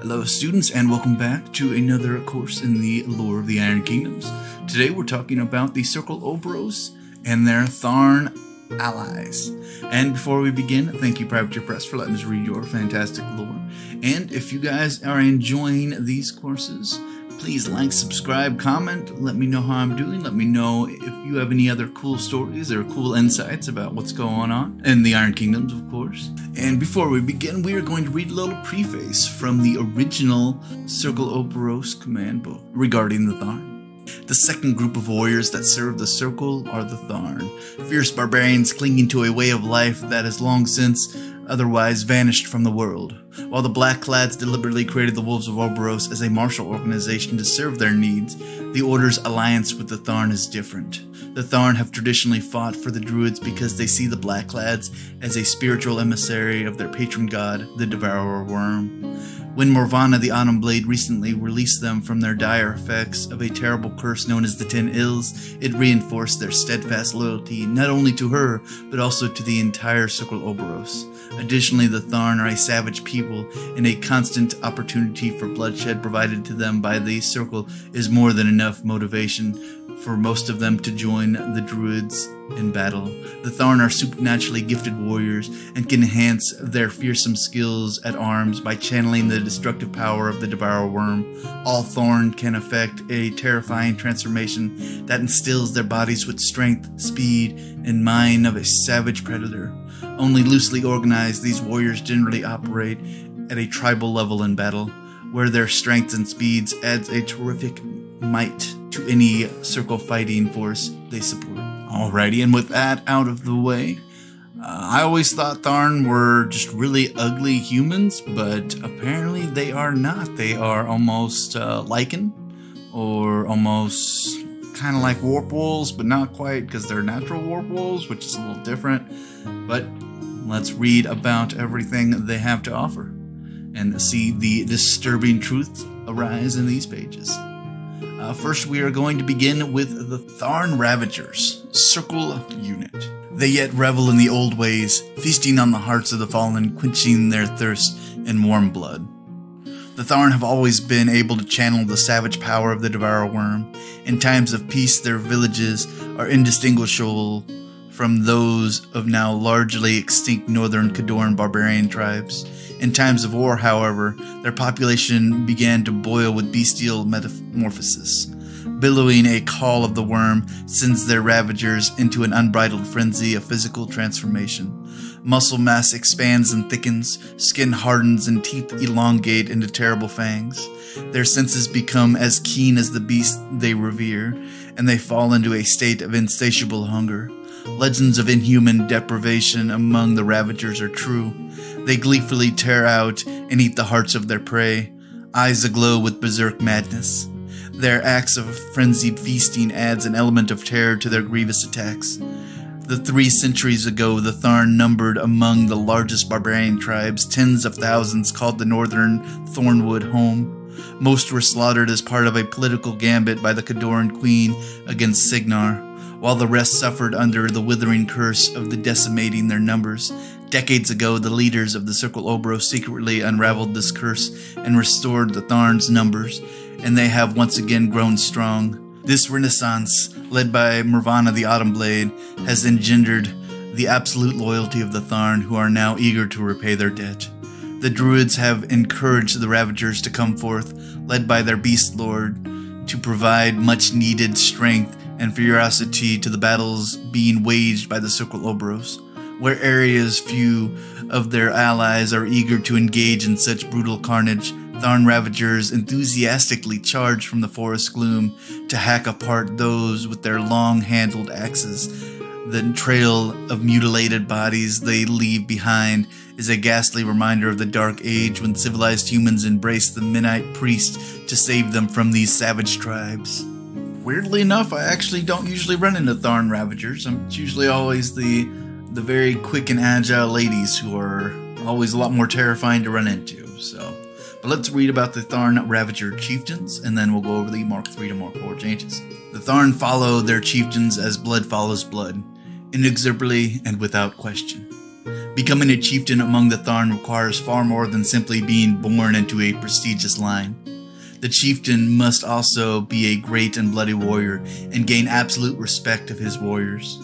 Hello, students, and welcome back to another course in the lore of the Iron Kingdoms. Today we're talking about the Circle Orboros and their Tharn allies. And before we begin, thank you, Privateer Press, for letting us read your fantastic lore. And if you guys are enjoying these courses, please like, subscribe, comment, let me know how I'm doing. Let me know if you have any other cool stories or cool insights about what's going on in the Iron Kingdoms, of course. And before we begin, we are going to read a little preface from the original Circle Orboros command book regarding the Tharn. The second group of warriors that serve the Circle are the Tharn, fierce barbarians clinging to a way of life that has long since otherwise vanished from the world. While the Blackclads deliberately created the Wolves of Orboros as a martial organization to serve their needs, the Order's alliance with the Tharn is different. The Tharn have traditionally fought for the Druids because they see the Blackclads as a spiritual emissary of their patron god, the Devourer Wurm. When Morvana the Autumn Blade recently released them from their dire effects of a terrible curse known as the Ten Ills, it reinforced their steadfast loyalty not only to her, but also to the entire Circle Orboros. Additionally, the Tharn are a savage people, and a constant opportunity for bloodshed provided to them by the Circle is more than enough motivation for most of them to join the Druids in battle. The Tharn are supernaturally gifted warriors and can enhance their fearsome skills at arms by channeling the destructive power of the Devourer Wurm. All Tharn can effect a terrifying transformation that instills their bodies with strength, speed, and mind of a savage predator. Only loosely organized, these warriors generally operate at a tribal level in battle, where their strength and speeds adds a terrific might to any circle fighting force they support. Alrighty, and with that out of the way, uh, I always thought Tharn were just really ugly humans, but apparently they are not. They are almost uh, Lycan, or almost kind of like warp wolves, but not quite because they're natural warp wolves, which is a little different. But let's read about everything they have to offer and see the disturbing truths arise in these pages. Uh, first, we are going to begin with the Tharn Ravagers, Circle Unit. They yet revel in the old ways, feasting on the hearts of the fallen, quenching their thirst in warm blood. The Tharn have always been able to channel the savage power of the Devourer Wurm. In times of peace, their villages are indistinguishable from those of now largely extinct northern Khadoran barbarian tribes. In times of war, however, their population began to boil with bestial metamorphosis. Billowing a call of the worm sends their ravagers into an unbridled frenzy of physical transformation. Muscle mass expands and thickens, skin hardens, and teeth elongate into terrible fangs. Their senses become as keen as the beast they revere, and they fall into a state of insatiable hunger. Legends of inhuman deprivation among the ravagers are true. They gleefully tear out and eat the hearts of their prey, eyes aglow with berserk madness. Their acts of frenzied feasting adds an element of terror to their grievous attacks. The three centuries ago, the Tharn numbered among the largest barbarian tribes tens of thousands called the Northern Thornwood home. Most were slaughtered as part of a political gambit by the Khadoran queen against Cygnar while the rest suffered under the withering curse of the decimating their numbers. Decades ago, the leaders of the Circle Orboros secretly unraveled this curse and restored the Tharn's numbers, and they have once again grown strong. This renaissance, led by Morvana the Autumn Blade, has engendered the absolute loyalty of the Tharn, who are now eager to repay their debt. The Druids have encouraged the Ravagers to come forth, led by their Beast Lord, to provide much needed strength and ferocity to the battles being waged by the Circle where areas few of their allies are eager to engage in such brutal carnage. Tharn Ravagers enthusiastically charge from the forest gloom to hack apart those with their long handled axes. The trail of mutilated bodies they leave behind is a ghastly reminder of the dark age when civilized humans embraced the Menite priest to save them from these savage tribes. Weirdly enough, I actually don't usually run into Tharn Ravagers. It's usually always the the very quick and agile ladies who are always a lot more terrifying to run into. So, but let's read about the Tharn Ravager chieftains, and then we'll go over the Mark III to Mark IV changes. The Tharn follow their chieftains as blood follows blood, inexorably and without question. Becoming a chieftain among the Tharn requires far more than simply being born into a prestigious line. The chieftain must also be a great and bloody warrior and gain absolute respect of his warriors.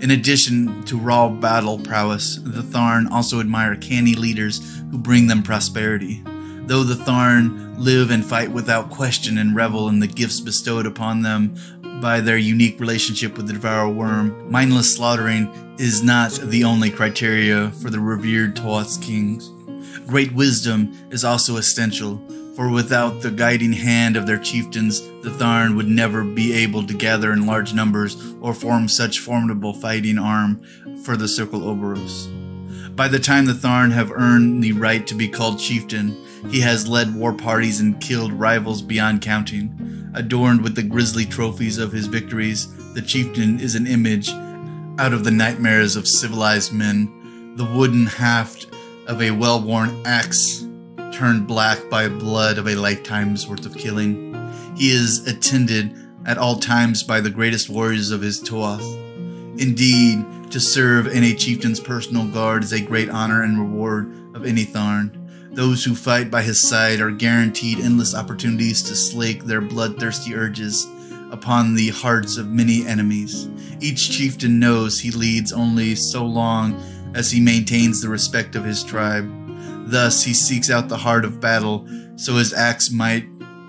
In addition to raw battle prowess, the Tharn also admire canny leaders who bring them prosperity. Though the Tharn live and fight without question and revel in the gifts bestowed upon them by their unique relationship with the Devourer Wurm, mindless slaughtering is not the only criteria for the revered Toath kings. Great wisdom is also essential, for without the guiding hand of their chieftains, the Tharn would never be able to gather in large numbers or form such formidable fighting arm for the Circle Orboros. By the time the Tharn have earned the right to be called chieftain, he has led war parties and killed rivals beyond counting. Adorned with the grisly trophies of his victories, the chieftain is an image out of the nightmares of civilized men. The wooden haft of a well worn axe turned black by blood of a lifetime's worth of killing. He is attended at all times by the greatest warriors of his Toath. Indeed, to serve in a chieftain's personal guard is a great honor and reward of any Tharn. Those who fight by his side are guaranteed endless opportunities to slake their bloodthirsty urges upon the hearts of many enemies. Each chieftain knows he leads only so long as he maintains the respect of his tribe. Thus, he seeks out the heart of battle so his axe might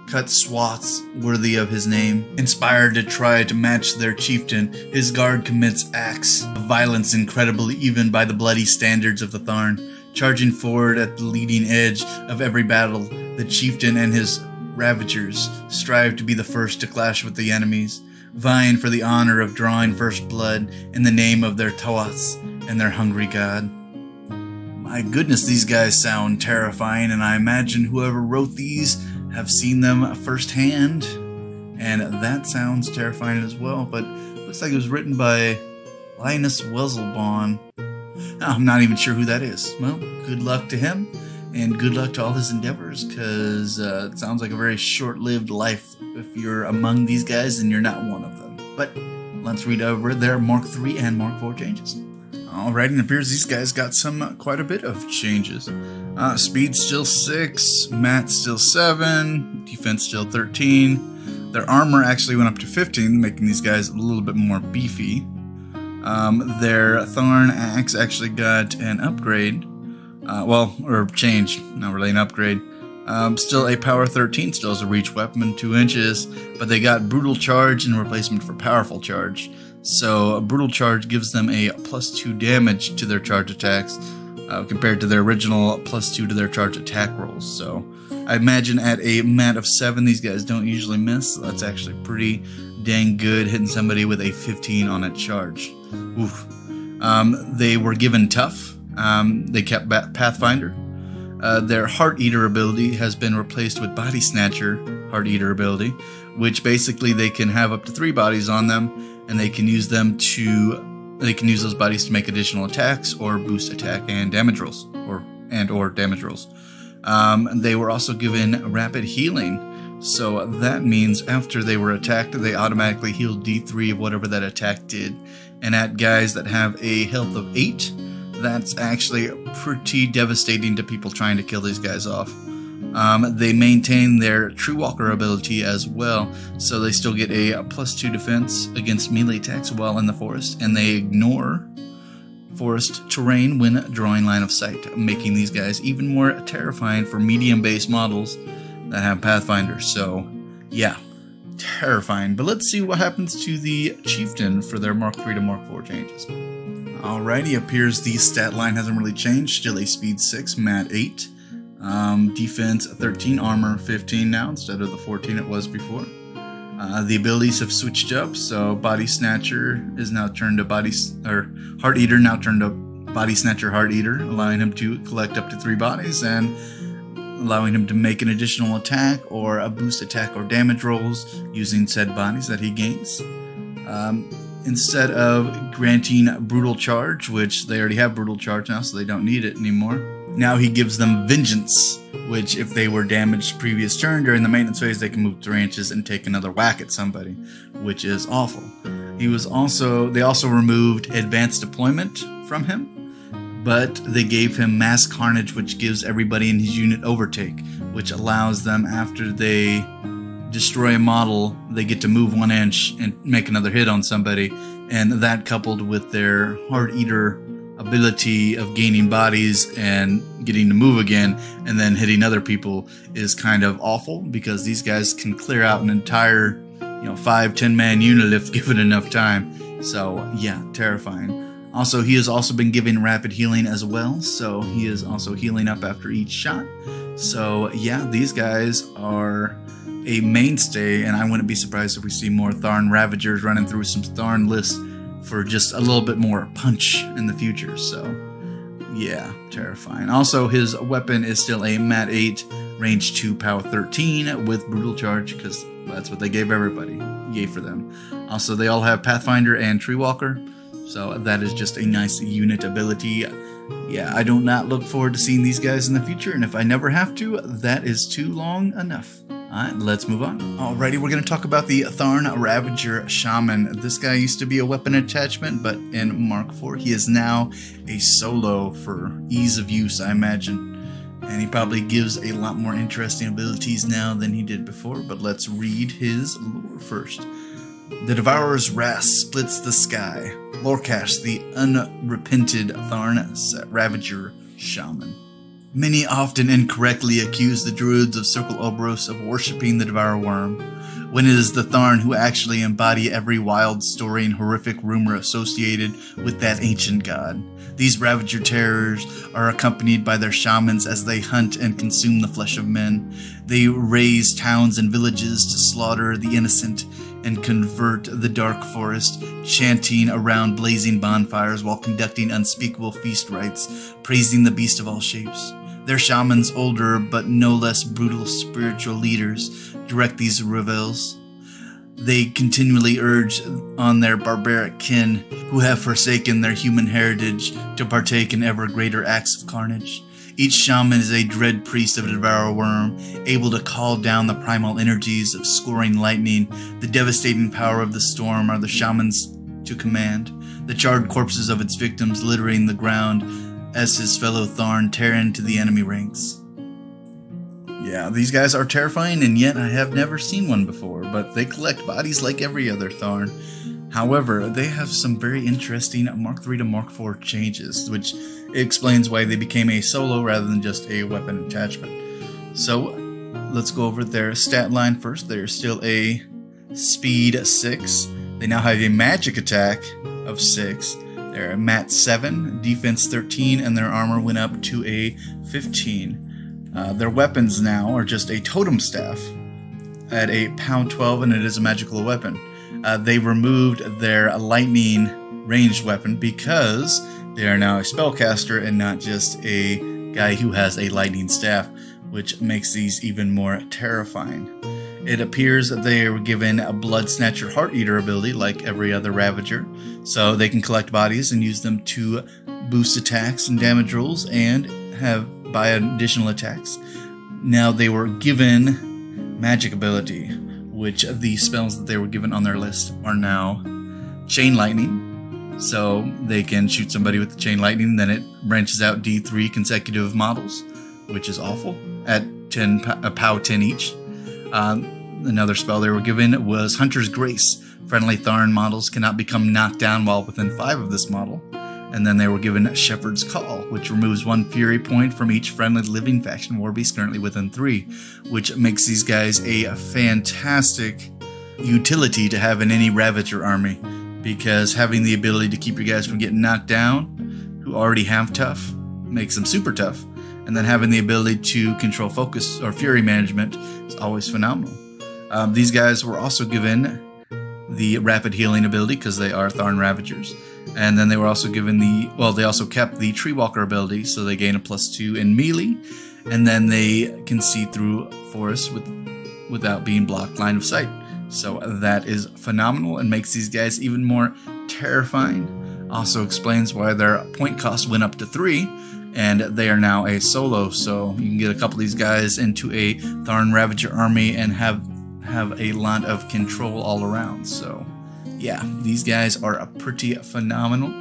cut swaths worthy of his name. Inspired to try to match their chieftain, his guard commits acts of violence incredible even by the bloody standards of the Tharn. Charging forward at the leading edge of every battle, the chieftain and his ravagers strive to be the first to clash with the enemies, vying for the honor of drawing first blood in the name of their Toaths and their hungry god. My goodness, these guys sound terrifying, and I imagine whoever wrote these have seen them firsthand, and that sounds terrifying as well. But looks like it was written by Linus Weselbaum. I'm not even sure who that is. Well, good luck to him, and good luck to all his endeavors, because uh, it sounds like a very short-lived life if you're among these guys and you're not one of them. But let's read over their Mark 3 and Mark 4 changes. Alright, it appears these guys got some uh, quite a bit of changes. Uh, speed still 6, mat still 7, defense still 13. Their armor actually went up to 15, making these guys a little bit more beefy. Um, their Tharn axe actually got an upgrade. Uh, well, or change, not really an upgrade. Um, still a power 13, still has a reach weapon, 2 inches, but they got brutal charge in replacement for powerful charge. So a brutal charge gives them a plus 2 damage to their charge attacks uh, compared to their original plus 2 to their charge attack rolls. So I imagine at a mat of 7 these guys don't usually miss. So that's actually pretty dang good hitting somebody with a 15 on a charge. Oof. Um, they were given tough. Um, they kept Pathfinder. Uh, their Heart Eater ability has been replaced with Body Snatcher Heart Eater ability, which basically they can have up to three bodies on them, and they can use them to they can use those bodies to make additional attacks or boost attack and damage rolls, or and or damage rolls. Um, they were also given rapid healing, so that means after they were attacked, they automatically healed D3 of whatever that attack did. And at guys that have a health of 8, that's actually pretty devastating to people trying to kill these guys off. Um, they maintain their Tree Walker ability as well, so they still get a plus 2 defense against melee attacks while in the forest, and they ignore forest terrain when drawing line of sight, making these guys even more terrifying for medium base models that have Pathfinders. So, yeah, terrifying. But let's see what happens to the Chieftain for their Mark 3 to Mark 4 changes. Alrighty, appears the stat line hasn't really changed. Still a speed 6, mat 8. Um, defense 13, armor 15 now instead of the 14 it was before. Uh, the abilities have switched up, so Body Snatcher is now turned to Body or Heart Eater now turned to Body Snatcher Heart Eater, allowing him to collect up to three bodies and allowing him to make an additional attack or a boost attack or damage rolls using said bodies that he gains. Um, instead of granting Brutal Charge, which they already have Brutal Charge now, so they don't need it anymore. Now he gives them Vengeance, which if they were damaged previous turn during the maintenance phase, they can move three inches and take another whack at somebody, which is awful. He was also they also removed Advanced Deployment from him, but they gave him mass carnage, which gives everybody in his unit overtake, which allows them after they destroy a model, they get to move one inch and make another hit on somebody, and that coupled with their heart eater ability of gaining bodies and getting to move again and then hitting other people is kind of awful because these guys can clear out an entire you know five ten man unit if given enough time. So yeah terrifying. Also he has also been given rapid healing as well. So he is also healing up after each shot. So yeah these guys are a mainstay and i wouldn't be surprised if we see more tharn ravagers running through some tharn lists for just a little bit more punch in the future. So, yeah, terrifying. Also, his weapon is still a Mat 8, range 2, power 13 with brutal charge because that's what they gave everybody. Yay for them. Also, they all have Pathfinder and Treewalker, so that is just a nice unit ability. Yeah, I do not look forward to seeing these guys in the future, and if I never have to, that is too long enough. Alright, let's move on. Alrighty, we're going to talk about the Tharn Ravager Shaman. This guy used to be a weapon attachment, but in Mark IV, he is now a solo for ease of use, I imagine. And he probably gives a lot more interesting abilities now than he did before, but let's read his lore first. The Devourer's Wrath splits the sky. Lorcash, the unrepented Tharn Ravager Shaman. Many often incorrectly accuse the druids of Circle Orboros of worshipping the Devourer Wurm, when it is the Tharn who actually embody every wild story and horrific rumor associated with that ancient god. These Ravager terrors are accompanied by their shamans as they hunt and consume the flesh of men. They raze towns and villages to slaughter the innocent and convert the dark forest, chanting around blazing bonfires while conducting unspeakable feast rites, praising the beast of all shapes. Their shamans, older but no less brutal spiritual leaders, direct these revels. They continually urge on their barbaric kin, who have forsaken their human heritage, to partake in ever greater acts of carnage. Each shaman is a dread priest of the devourer Wurm, able to call down the primal energies of scoring lightning. The devastating power of the storm are the shamans to command. The charred corpses of its victims littering the ground as his fellow Tharn tear into the enemy ranks. Yeah, these guys are terrifying, and yet I have never seen one before, but they collect bodies like every other Tharn. However, they have some very interesting Mark III to Mark IV changes, which explains why they became a solo rather than just a weapon attachment. So, let's go over their stat line first. They're still a speed 6. They now have a magic attack of 6 they're mat 7, defense 13, and their armor went up to a 15. Uh, their weapons now are just a totem staff at a pound 12, and it is a magical weapon. Uh, they removed their lightning ranged weapon because they are now a spellcaster and not just a guy who has a lightning staff, which makes these even more terrifying. It appears that they were given a Blood Snatcher Heart Eater ability like every other Ravager, so they can collect bodies and use them to boost attacks and damage rolls and have buy additional attacks. Now they were given magic ability, which of the spells that they were given on their list are now Chain Lightning, so they can shoot somebody with the Chain Lightning, then it branches out D3 consecutive models, which is awful, at 10 a POW 10 each. Um, another spell they were given was Hunter's Grace. Friendly Tharn models cannot become knocked down while within 5 of this model. And then they were given Shepherd's Call, which removes one Fury point from each friendly living faction war beast currently within 3, which makes these guys a fantastic utility to have in any Ravager army, because having the ability to keep your guys from getting knocked down, who already have tough, makes them super tough and then having the ability to control focus or fury management is always phenomenal. Um, these guys were also given the rapid healing ability because they are Tharn Ravagers. And then they were also given the, well, they also kept the Tree Walker ability, so they gain a plus two in melee. And then they can see through forests with, without being blocked line of sight. So that is phenomenal and makes these guys even more terrifying. Also explains why their point cost went up to three and they are now a solo. So you can get a couple of these guys into a Tharn Ravager army and have have a lot of control all around. So yeah, these guys are a pretty phenomenal.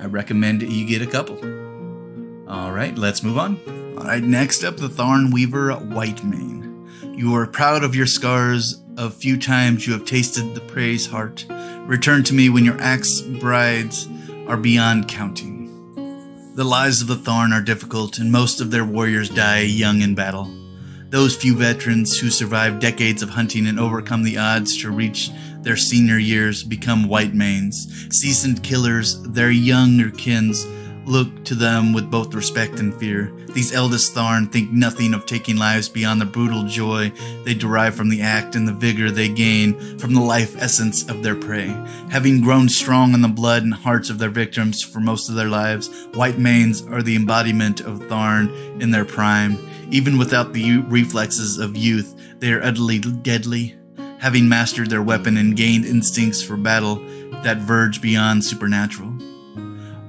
I recommend you get a couple. Alright, let's move on. Alright, next up, the Tharn Weaver Whitemane. You are proud of your scars, of few times you have tasted the prey's heart. Return to me when your axe brides are beyond counting. The lives of the Tharn are difficult, and most of their warriors die young in battle. Those few veterans who survive decades of hunting and overcome the odds to reach their senior years become Whitemanes, seasoned killers, their younger kins look to them with both respect and fear. These eldest Tharn think nothing of taking lives beyond the brutal joy they derive from the act and the vigor they gain from the life essence of their prey. Having grown strong in the blood and hearts of their victims for most of their lives, Whitemanes are the embodiment of Tharn in their prime. Even without the reflexes of youth, they are utterly deadly, having mastered their weapon and gained instincts for battle that verge beyond supernatural.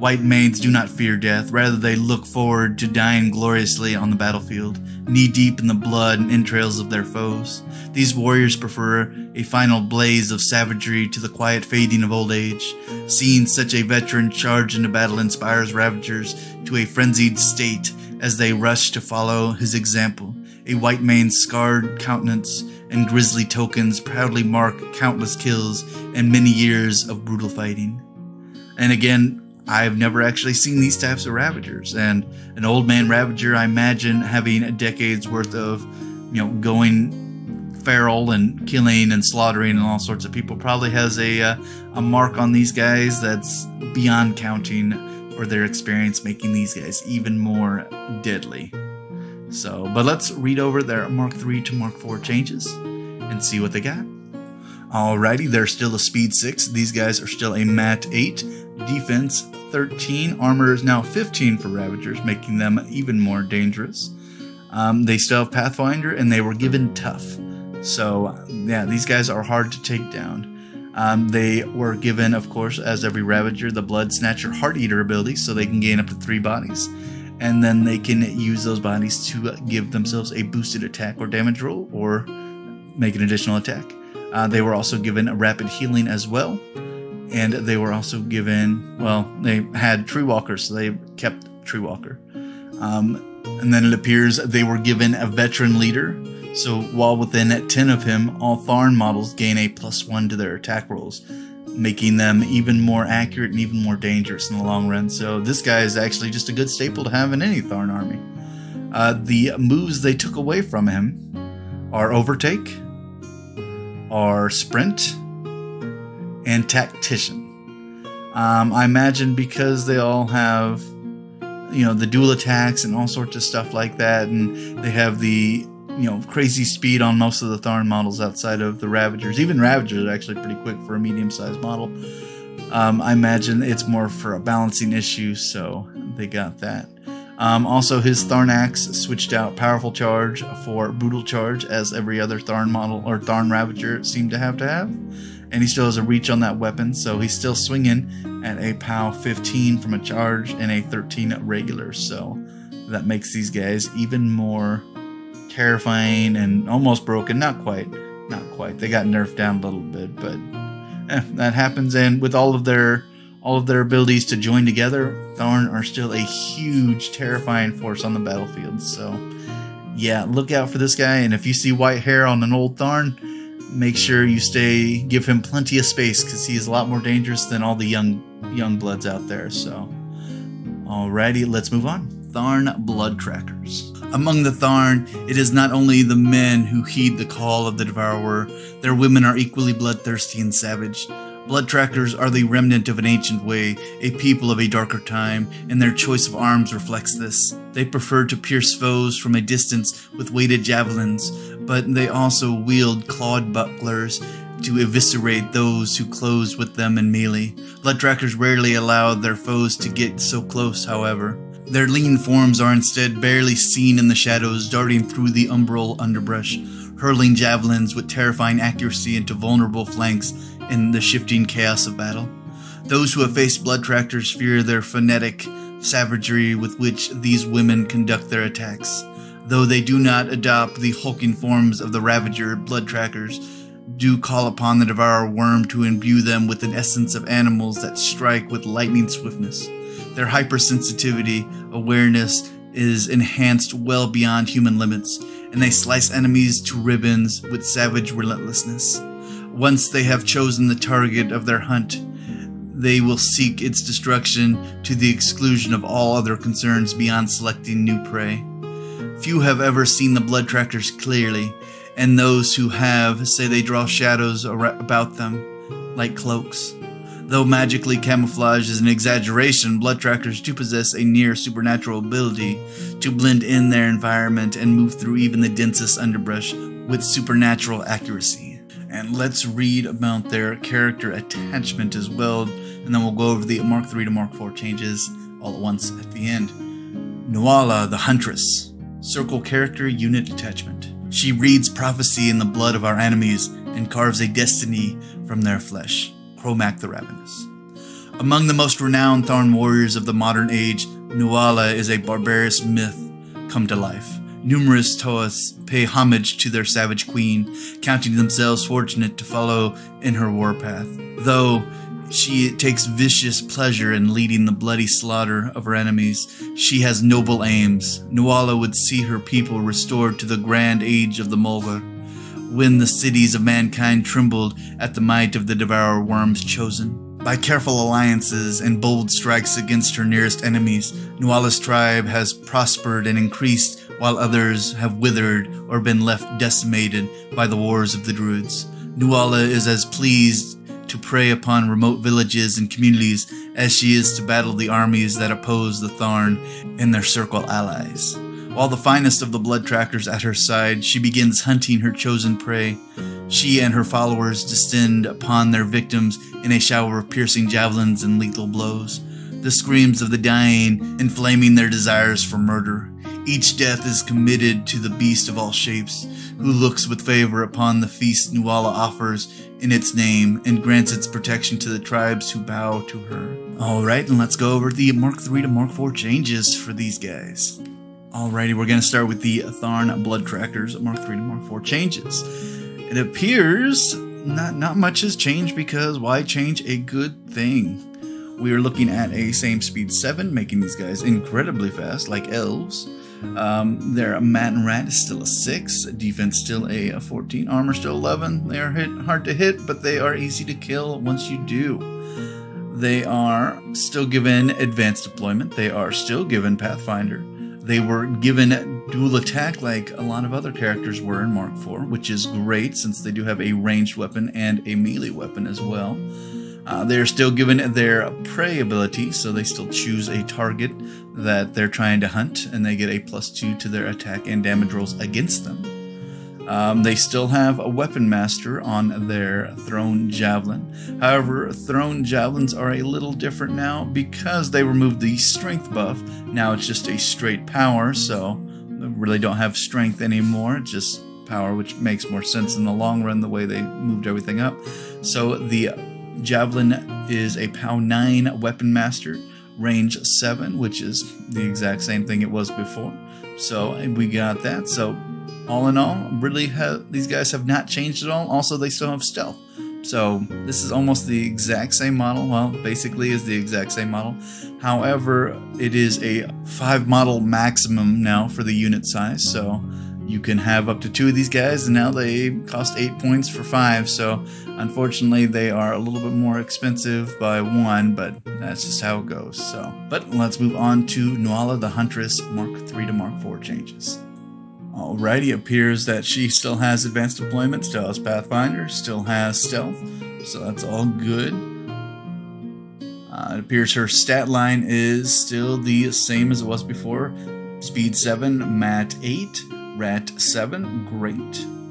Whitemanes do not fear death, rather, they look forward to dying gloriously on the battlefield, knee deep in the blood and entrails of their foes. These warriors prefer a final blaze of savagery to the quiet fading of old age. Seeing such a veteran charge into battle inspires ravagers to a frenzied state as they rush to follow his example. A Whitemane's scarred countenance and grisly tokens proudly mark countless kills and many years of brutal fighting. And again, I've never actually seen these types of Ravagers. And an old man Ravager, I imagine having a decade's worth of, you know, going feral and killing and slaughtering and all sorts of people probably has a, uh, a mark on these guys that's beyond counting or their experience making these guys even more deadly. So, but let's read over their Mark 3 to Mark 4 changes and see what they got. Alrighty, they're still a speed 6. These guys are still a mat 8 defense 13. Armor is now 15 for Ravagers, making them even more dangerous. Um, they still have Pathfinder, and they were given Tough. So, yeah, these guys are hard to take down. Um, they were given, of course, as every Ravager, the Blood Snatcher Heart Eater ability, so they can gain up to three bodies. And then they can use those bodies to give themselves a boosted attack or damage roll, or make an additional attack. Uh, they were also given a rapid healing as well and they were also given well they had tree walkers so they kept tree walker. Um, and then it appears they were given a veteran leader. So while within 10 of him all Tharn models gain a plus 1 to their attack rolls making them even more accurate and even more dangerous in the long run. So this guy is actually just a good staple to have in any Tharn army. Uh, the moves they took away from him are overtake are sprint and tactician. Um, I imagine because they all have, you know, the dual attacks and all sorts of stuff like that, and they have the, you know, crazy speed on most of the Tharn models outside of the Ravagers. Even Ravagers are actually pretty quick for a medium-sized model. Um, I imagine it's more for a balancing issue, so they got that. Um, also, his Tharnax switched out Powerful Charge for Brutal Charge, as every other Tharn model or Tharn Ravager seemed to have to have and he still has a reach on that weapon, so he's still swinging at a POW 15 from a charge and a 13 regular, so that makes these guys even more terrifying and almost broken. Not quite, not quite. They got nerfed down a little bit, but eh, that happens. And with all of their all of their abilities to join together, Tharn are still a huge, terrifying force on the battlefield. So, yeah, look out for this guy. And if you see white hair on an old Tharn, make sure you stay, give him plenty of space because he's a lot more dangerous than all the young young bloods out there. So, alrighty, let's move on. Tharn Bloodtrackers. Among the Tharn, it is not only the men who heed the call of the Devourer, their women are equally bloodthirsty and savage. Bloodtrackers are the remnant of an ancient way, a people of a darker time, and their choice of arms reflects this. They prefer to pierce foes from a distance with weighted javelins, but they also wield clawed bucklers to eviscerate those who close with them in melee. Bloodtrackers rarely allow their foes to get so close, however. Their lean forms are instead barely seen in the shadows, darting through the umbral underbrush, hurling javelins with terrifying accuracy into vulnerable flanks in the shifting chaos of battle. Those who have faced Bloodtrackers fear their phonetic savagery with which these women conduct their attacks. Though they do not adopt the hulking forms of the Ravager, blood trackers, do call upon the Devourer Wurm to imbue them with an essence of animals that strike with lightning swiftness. Their hypersensitivity awareness is enhanced well beyond human limits, and they slice enemies to ribbons with savage relentlessness. Once they have chosen the target of their hunt, they will seek its destruction to the exclusion of all other concerns beyond selecting new prey. Few have ever seen the blood trackers clearly, and those who have say they draw shadows about them, like cloaks. Though magically camouflaged is an exaggeration, blood trackers do possess a near supernatural ability to blend in their environment and move through even the densest underbrush with supernatural accuracy. And let's read about their character attachment as well, and then we'll go over the Mark 3 to Mark 4 changes all at once at the end. Nuala the Huntress. Circle character unit attachment. She reads prophecy in the blood of our enemies and carves a destiny from their flesh. Kromac the Ravenous. Among the most renowned Tharn warriors of the modern age, Nuala is a barbarous myth come to life. Numerous Toas pay homage to their savage queen, counting themselves fortunate to follow in her warpath. Though she takes vicious pleasure in leading the bloody slaughter of her enemies. She has noble aims. Nuala would see her people restored to the grand age of the Molgur when the cities of mankind trembled at the might of the devourer Wurm's chosen. By careful alliances and bold strikes against her nearest enemies, Nuala's tribe has prospered and increased, while others have withered or been left decimated by the wars of the Druids. Nuala is as pleased to prey upon remote villages and communities as she is to battle the armies that oppose the Tharn and their circle allies. While the finest of the blood trackers at her side, she begins hunting her chosen prey. She and her followers descend upon their victims in a shower of piercing javelins and lethal blows. The screams of the dying inflaming their desires for murder. Each death is committed to the beast of all shapes, who looks with favor upon the feast Nuala offers in its name and grants its protection to the tribes who bow to her. Alright, and let's go over the Mark 3 to Mark 4 changes for these guys. Alrighty, we're going to start with the Tharn Blood Trackers Mark 3 to Mark 4 changes. It appears not, not much has changed because why change a good thing? We are looking at a same speed 7, making these guys incredibly fast, like elves. Um, their Mat and Rat is still a 6, defense still a, a 14, armor still 11. They are hit, hard to hit, but they are easy to kill once you do. They are still given advanced deployment. They are still given Pathfinder. They were given dual attack like a lot of other characters were in Mark IV, which is great since they do have a ranged weapon and a melee weapon as well. Uh, they're still given their prey ability, so they still choose a target that they're trying to hunt, and they get a plus two to their attack and damage rolls against them. Um, they still have a weapon master on their thrown javelin. However, thrown javelins are a little different now because they removed the strength buff. Now it's just a straight power, so they really don't have strength anymore. Just power, which makes more sense in the long run the way they moved everything up. So the javelin is a POW 9 weapon master, range 7, which is the exact same thing it was before. So we got that. So all in all, really these guys have not changed at all. Also, they still have stealth. So this is almost the exact same model. Well, basically is the exact same model. However, it is a five model maximum now for the unit size. So you can have up to two of these guys and now they cost eight points for five. So unfortunately they are a little bit more expensive by one, but that's just how it goes. So, but let's move on to Nuala the Huntress Mark 3 to Mark 4 changes. Alrighty, appears that she still has advanced deployment, still has Pathfinder, still has stealth, so that's all good. Uh, it appears her stat line is still the same as it was before. Speed 7, Mat 8, Rat 7, great.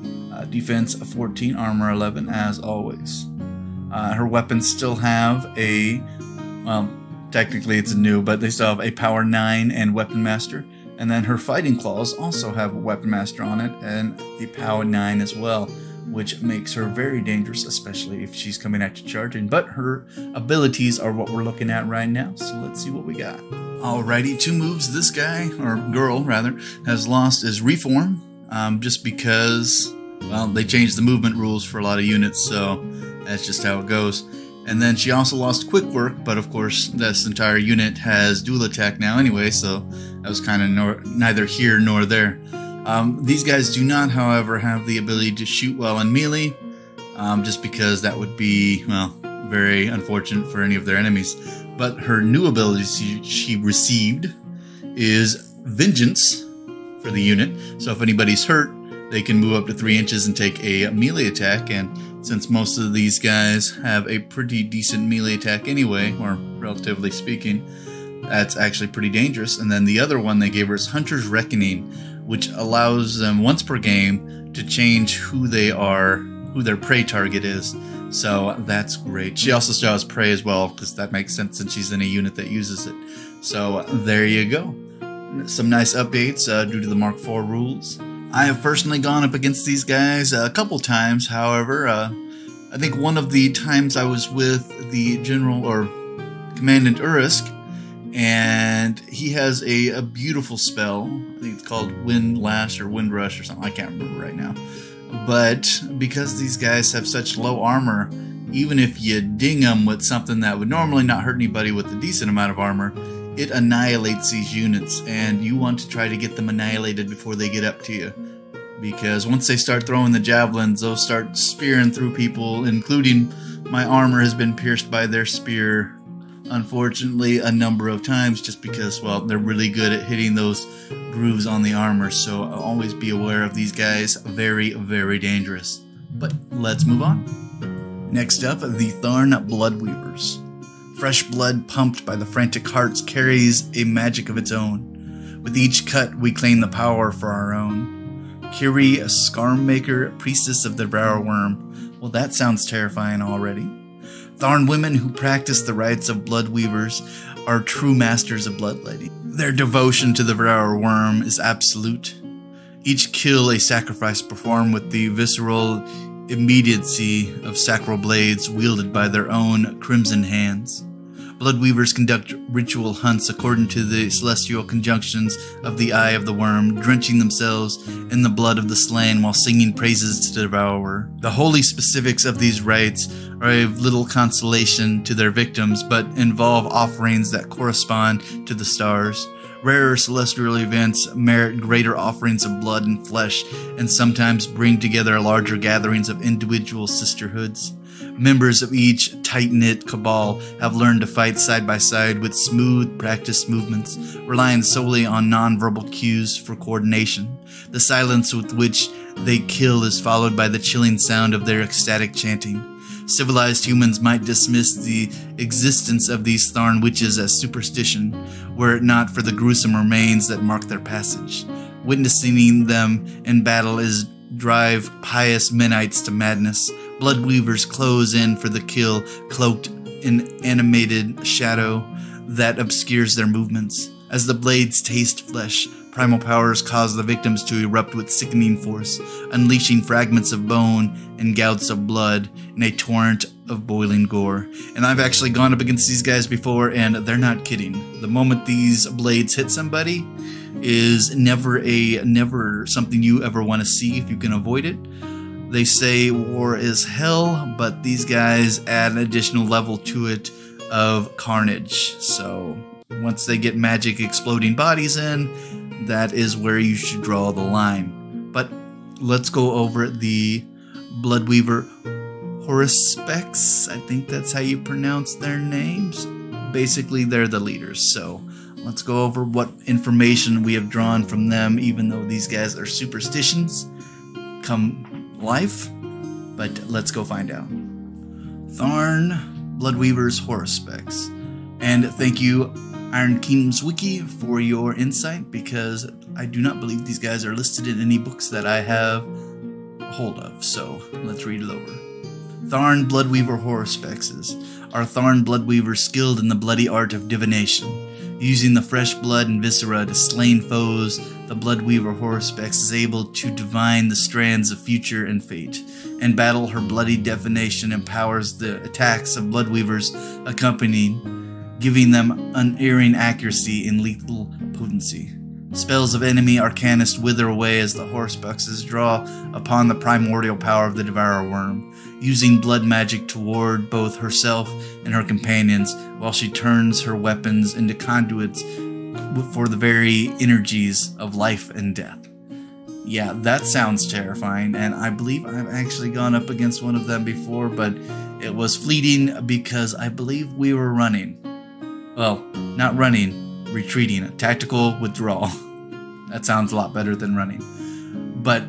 Uh, defense 14, Armor 11, as always. Uh, her weapons still have a, well, technically it's new, but they still have a Power 9 and Weapon Master. And then her fighting claws also have a weapon master on it and a power 9 as well, which makes her very dangerous, especially if she's coming at you charging. But her abilities are what we're looking at right now, so let's see what we got. Alrighty, two moves this guy, or girl rather, has lost is Reform, um, just because, well, they changed the movement rules for a lot of units, so that's just how it goes. And then she also lost quick work, but of course, this entire unit has dual attack now anyway, so that was kind of neither here nor there. Um, these guys do not, however, have the ability to shoot well in melee, um, just because that would be, well, very unfortunate for any of their enemies. But her new ability she, she received is Vengeance for the unit. So if anybody's hurt, they can move up to three inches and take a melee attack. And since most of these guys have a pretty decent melee attack anyway, or relatively speaking, that's actually pretty dangerous. And then the other one they gave her is Hunter's Reckoning, which allows them once per game to change who they are, who their prey target is. So that's great. She also has prey as well, because that makes sense since she's in a unit that uses it. So there you go. Some nice updates uh, due to the Mark IV rules. I have personally gone up against these guys a couple times, however. Uh, I think one of the times I was with the General or Commandant Irusk, and he has a, a beautiful spell. I think it's called Wind Lash or Wind Rush or something. I can't remember right now. But because these guys have such low armor, even if you ding them with something that would normally not hurt anybody with a decent amount of armor, it annihilates these units, and you want to try to get them annihilated before they get up to you. Because once they start throwing the javelins, they'll start spearing through people, including my armor has been pierced by their spear, unfortunately, a number of times, just because, well, they're really good at hitting those grooves on the armor, so always be aware of these guys. Very, very dangerous. But let's move on. Next up, the Tharn Bloodweavers. Fresh blood pumped by the frantic hearts carries a magic of its own. With each cut, we claim the power for our own. Kiri, a Scarmaker, priestess of the Devour Wurm. Well, that sounds terrifying already. Tharn women who practice the rites of blood weavers are true masters of bloodletting. Their devotion to the Devour Wurm is absolute. Each kill a sacrifice performed with the visceral immediacy of sacral blades wielded by their own crimson hands. Bloodweavers conduct ritual hunts according to the celestial conjunctions of the Eye of the Worm, drenching themselves in the blood of the slain while singing praises to the devourer. The holy specifics of these rites are of little consolation to their victims, but involve offerings that correspond to the stars. Rarer celestial events merit greater offerings of blood and flesh, and sometimes bring together larger gatherings of individual sisterhoods. Members of each tight knit cabal have learned to fight side by side with smooth, practiced movements, relying solely on nonverbal cues for coordination. The silence with which they kill is followed by the chilling sound of their ecstatic chanting. Civilized humans might dismiss the existence of these Tharn witches as superstition, were it not for the gruesome remains that mark their passage. Witnessing them in battle is drive pious Menites to madness. Bloodweavers close in for the kill, cloaked in animated shadow that obscures their movements. As the blades taste flesh, primal powers cause the victims to erupt with sickening force, unleashing fragments of bone and gouts of blood in a torrent of boiling gore. And I've actually gone up against these guys before, and they're not kidding. The moment these blades hit somebody is never a never something you ever want to see if you can avoid it. They say war is hell, but these guys add an additional level to it of carnage. So once they get magic exploding bodies in, that is where you should draw the line. But let's go over the Bloodweaver Haruspex. I think that's how you pronounce their names. Basically, they're the leaders. So let's go over what information we have drawn from them, even though these guys are superstitions. Come life, but let's go find out. Tharn Bloodweaver's Haruspex. And thank you, Iron Kingdoms Wiki, for your insight because I do not believe these guys are listed in any books that I have hold of. So let's read it over. Tharn Bloodweaver Haruspexes are Tharn Bloodweavers skilled in the bloody art of divination. Using the fresh blood and viscera to slain foes, the Bloodweaver Haruspex is able to divine the strands of future and fate. In battle, her bloody divination empowers the attacks of Bloodweavers accompanying, giving them unerring accuracy and lethal potency. Spells of enemy arcanists wither away as the haruspexes draw upon the primordial power of the devourer Wurm, using blood magic toward both herself and her companions, while she turns her weapons into conduits for the very energies of life and death. Yeah, that sounds terrifying, and I believe I've actually gone up against one of them before, but it was fleeting because I believe we were running. Well, not running, retreating, tactical withdrawal. that sounds a lot better than running. But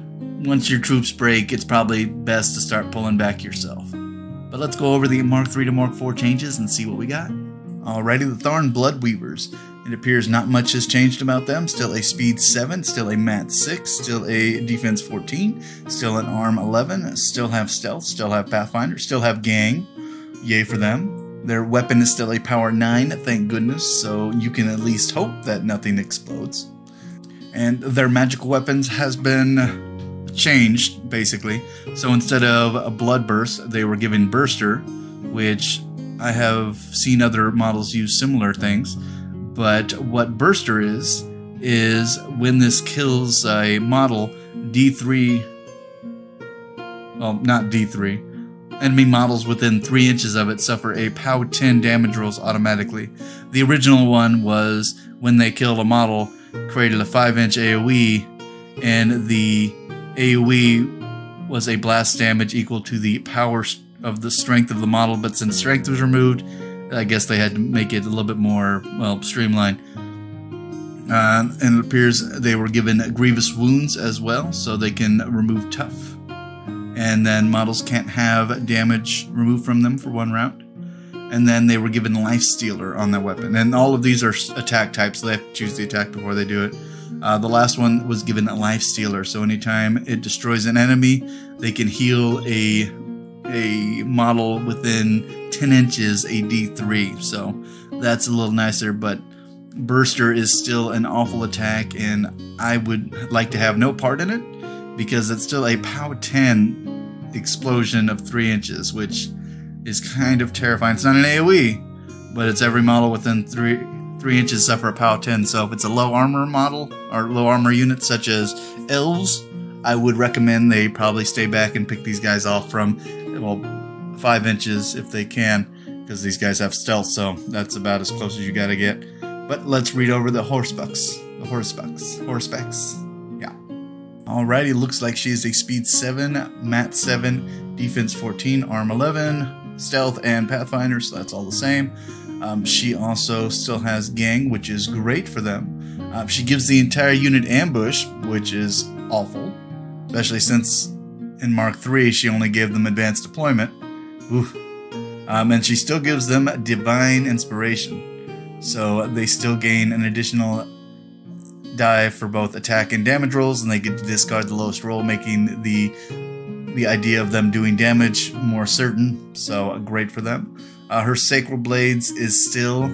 once your troops break, it's probably best to start pulling back yourself. But let's go over the Mark 3 to Mark 4 changes and see what we got. Alrighty, the Tharn Blood Bloodweavers. It appears not much has changed about them. Still a speed 7, still a mat 6, still a defense 14, still an arm 11, still have stealth, still have pathfinder, still have gang. Yay for them. Their weapon is still a power 9, thank goodness, so you can at least hope that nothing explodes. And their magical weapons has been changed, basically. So instead of a blood burst, they were given burster, which I have seen other models use similar things. But what Burster is, is when this kills a model, D3, well, not D3, enemy models within 3 inches of it suffer a POW 10 damage rolls automatically. The original one was when they killed a model, created a 5 inch AoE, and the AoE was a blast damage equal to the power of the strength of the model, but since strength was removed, I guess they had to make it a little bit more, well, streamlined. Uh, and it appears they were given grievous wounds as well, so they can remove tough. And then models can't have damage removed from them for one round. And then they were given life stealer on that weapon. And all of these are attack types, so they have to choose the attack before they do it. Uh, the last one was given a life stealer, so anytime it destroys an enemy, they can heal a a model within 10 inches a D3, so that's a little nicer, but Burster is still an awful attack, and I would like to have no part in it because it's still a POW 10 explosion of 3 inches, which is kind of terrifying. It's not an AoE, but it's every model within 3, three inches suffer a POW 10, so if it's a low armor model or low armor unit such as elves, I would recommend they probably stay back and pick these guys off from well, five inches if they can, because these guys have stealth, so that's about as close as you gotta get. But let's read over the horsebucks. The horsebucks. Horsebacks. Yeah. Alrighty, looks like she is a speed 7, mat 7, defense 14, arm 11, stealth, and pathfinder, so that's all the same. Um, she also still has gang, which is great for them. Uh, she gives the entire unit ambush, which is awful, especially since in Mark III, she only gave them advanced deployment. Um, and she still gives them divine inspiration. So they still gain an additional die for both attack and damage rolls, and they get to discard the lowest roll, making the the idea of them doing damage more certain. So great for them. Uh, her sacred blades is still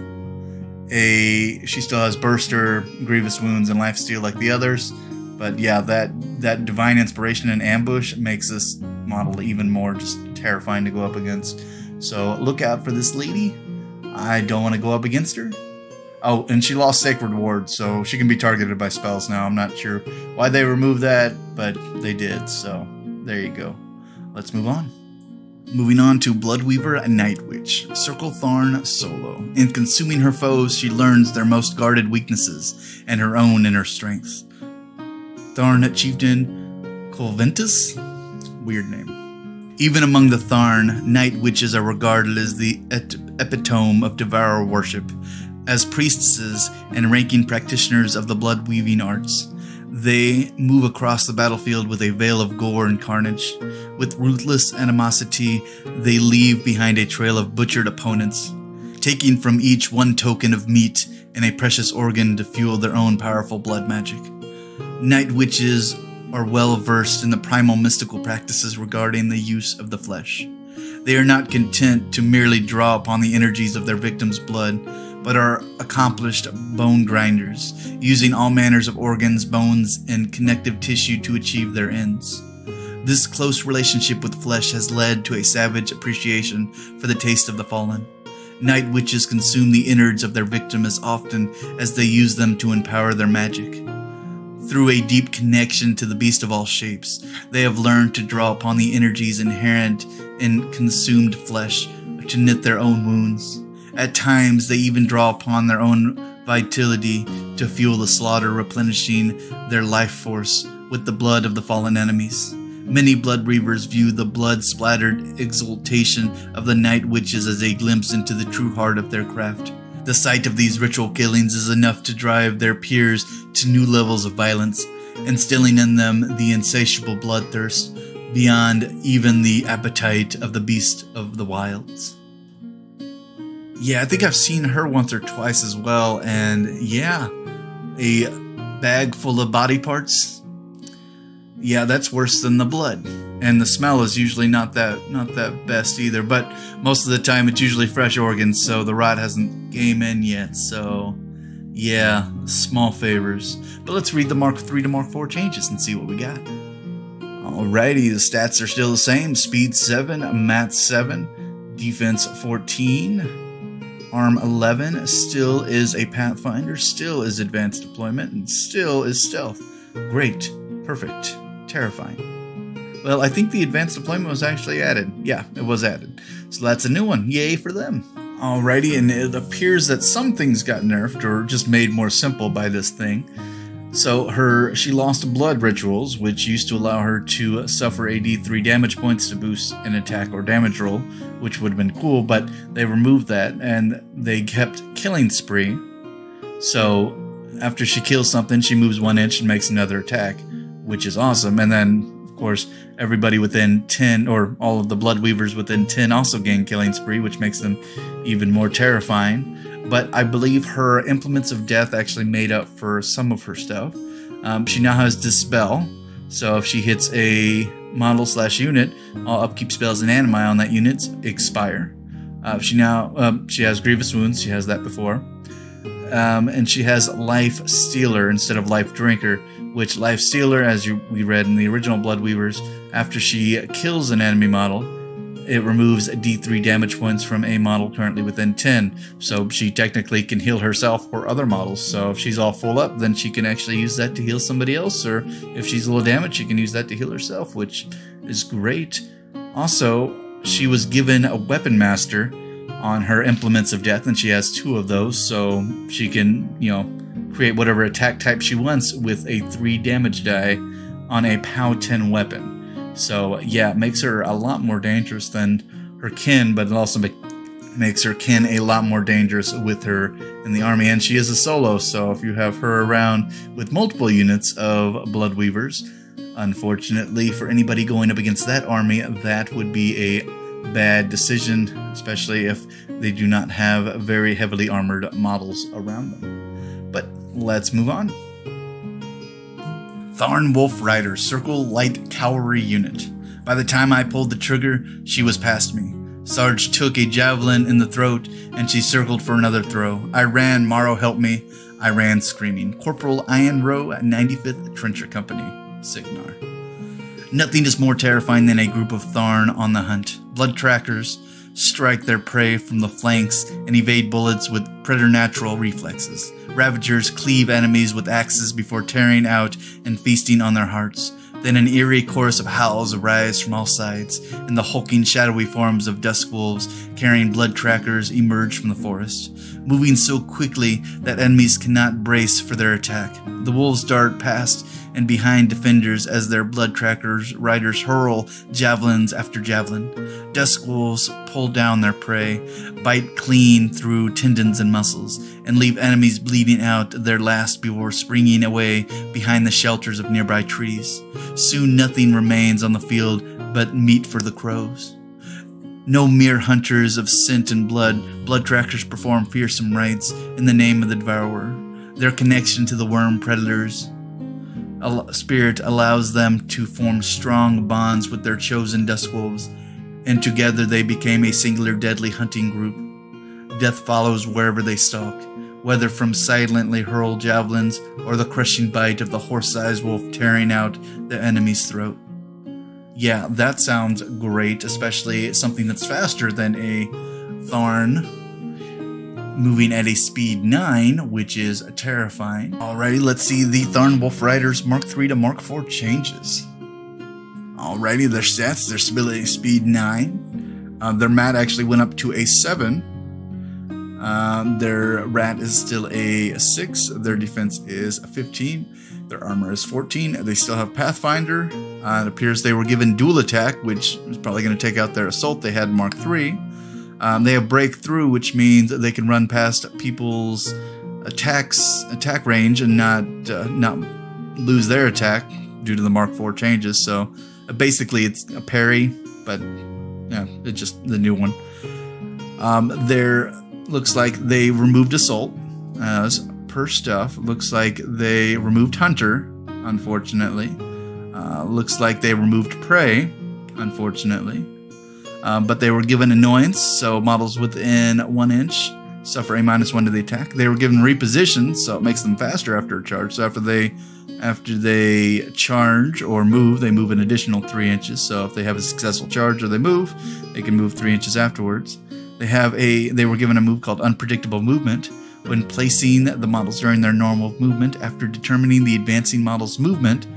a she still has burster, grievous wounds, and life steal like the others. But yeah, that that divine inspiration and ambush makes this model even more just terrifying to go up against. So look out for this lady. I don't want to go up against her. Oh, and she lost Sacred Ward, so she can be targeted by spells now. I'm not sure why they removed that, but they did, so there you go. Let's move on. Moving on to Bloodweaver Night Witch, Circle Tharn solo. In consuming her foes, she learns their most guarded weaknesses and her own inner strength. Tharn chieftain Colventus? Weird name. Even among the Tharn, night witches are regarded as the epitome of devourer worship, as priestesses and ranking practitioners of the blood weaving arts. They move across the battlefield with a veil of gore and carnage. With ruthless animosity, they leave behind a trail of butchered opponents, taking from each one token of meat and a precious organ to fuel their own powerful blood magic. Night witches are well versed in the primal mystical practices regarding the use of the flesh. They are not content to merely draw upon the energies of their victim's blood, but are accomplished bone grinders, using all manners of organs, bones, and connective tissue to achieve their ends. This close relationship with flesh has led to a savage appreciation for the taste of the fallen. Night witches consume the innards of their victim as often as they use them to empower their magic. Through a deep connection to the beast of all shapes, they have learned to draw upon the energies inherent in consumed flesh to knit their own wounds. At times, they even draw upon their own vitality to fuel the slaughter, replenishing their life force with the blood of the fallen enemies. Many blood weavers view the blood splattered exultation of the night witches as a glimpse into the true heart of their craft. The sight of these ritual killings is enough to drive their peers to new levels of violence, instilling in them the insatiable bloodthirst beyond even the appetite of the beast of the wilds. Yeah, I think I've seen her once or twice as well, and yeah, a bag full of body parts yeah, that's worse than the blood. And the smell is usually not that not that best either. But most of the time, it's usually fresh organs, so the rot hasn't came in yet. So, yeah, small favors. But let's read the Mark 3 to Mark 4 changes and see what we got. Alrighty, the stats are still the same. Speed 7, Mat 7, Defense 14, Arm 11, still is a Pathfinder, still is Advanced Deployment, and still is Stealth. Great. Perfect terrifying. Well, I think the advanced deployment was actually added. Yeah, it was added. So that's a new one. Yay for them. Alrighty, and it appears that some things got nerfed or just made more simple by this thing. So her she lost blood rituals, which used to allow her to suffer a D3 damage points to boost an attack or damage roll, which would have been cool, but they removed that and they kept killing spree. So after she kills something, she moves one inch and makes another attack which is awesome. And then, course, everybody within 10, or all of the Blood Weavers within 10 also gain Killing Spree, which makes them even more terrifying. But I believe her Implements of Death actually made up for some of her stuff. Um, she now has Dispel, so if she hits a model slash unit, all upkeep spells and animi on that unit expire. Uh, she now um, she has grievous wounds. She has that before, um, and she has life stealer instead of life drinker, which Life Stealer, as you, we read in the original Blood Weavers, after she kills an enemy model, it removes D3 damage points from a model currently within 10. So she technically can heal herself or other models. So if she's all full up, then she can actually use that to heal somebody else. Or if she's a little damaged, she can use that to heal herself, which is great. Also, she was given a Weapon Master on her Implements of Death, and she has two of those. So she can, you know, create whatever attack type she wants with a 3 damage die on a POW 10 weapon. So yeah, it makes her a lot more dangerous than her kin, but it also makes her kin a lot more dangerous with her in the army. And she is a solo, so if you have her around with multiple units of Blood Weavers, unfortunately for anybody going up against that army, that would be a bad decision, especially if they do not have very heavily armored models around them. Let's move on. Tharn Wolf Rider Circle Light Cavalry Unit. By the time I pulled the trigger, she was past me. Sarge took a javelin in the throat, and she circled for another throw. I ran, Morrow helped me. I ran screaming. Corporal Ian Rowe at 95th Trencher Company, Cygnar. Nothing is more terrifying than a group of Tharn on the hunt. Blood trackers strike their prey from the flanks and evade bullets with preternatural reflexes. Ravagers cleave enemies with axes before tearing out and feasting on their hearts. Then an eerie chorus of howls arise from all sides, and the hulking, shadowy forms of dusk wolves carrying blood trackers emerge from the forest, moving so quickly that enemies cannot brace for their attack. The wolves dart past and behind defenders as their blood trackers riders hurl javelins after javelin. Dusk wolves pull down their prey, bite clean through tendons and muscles, and leave enemies bleeding out their last before springing away behind the shelters of nearby trees. Soon nothing remains on the field but meat for the crows. No mere hunters of scent and blood, blood trackers perform fearsome rites in the name of the devourer. Their connection to the Wurm predators spirit allows them to form strong bonds with their chosen dusk wolves, and together they became a singular deadly hunting group. Death follows wherever they stalk, whether from silently hurled javelins or the crushing bite of the horse-sized wolf tearing out the enemy's throat. Yeah, that sounds great, especially something that's faster than a Tharn moving at a speed 9, which is terrifying. Alrighty, let's see the Tharn Wolf Riders Mark 3 to Mark 4 changes. Alrighty, their stats, their stability speed 9. Uh, their mat actually went up to a 7. Um, their rat is still a 6. Their defense is a 15. Their armor is 14. They still have Pathfinder. Uh, it appears they were given dual attack, which is probably going to take out their assault they had Mark 3. Um, they have breakthrough, which means they can run past people's attacks attack range and not uh, not lose their attack due to the Mark IV changes. So uh, basically, it's a parry, but yeah, it's just the new one. Um, there looks like they removed assault as per stuff. Looks like they removed hunter, unfortunately. Uh, looks like they removed prey, unfortunately. Um, but they were given annoyance, so models within one inch suffer a minus one to the attack. They were given reposition, so it makes them faster after a charge. So after they after they charge or move, they move an additional three inches. So if they have a successful charge or they move, they can move three inches afterwards. They have a they were given a move called unpredictable movement. When placing the models during their normal movement, after determining the advancing model's movement,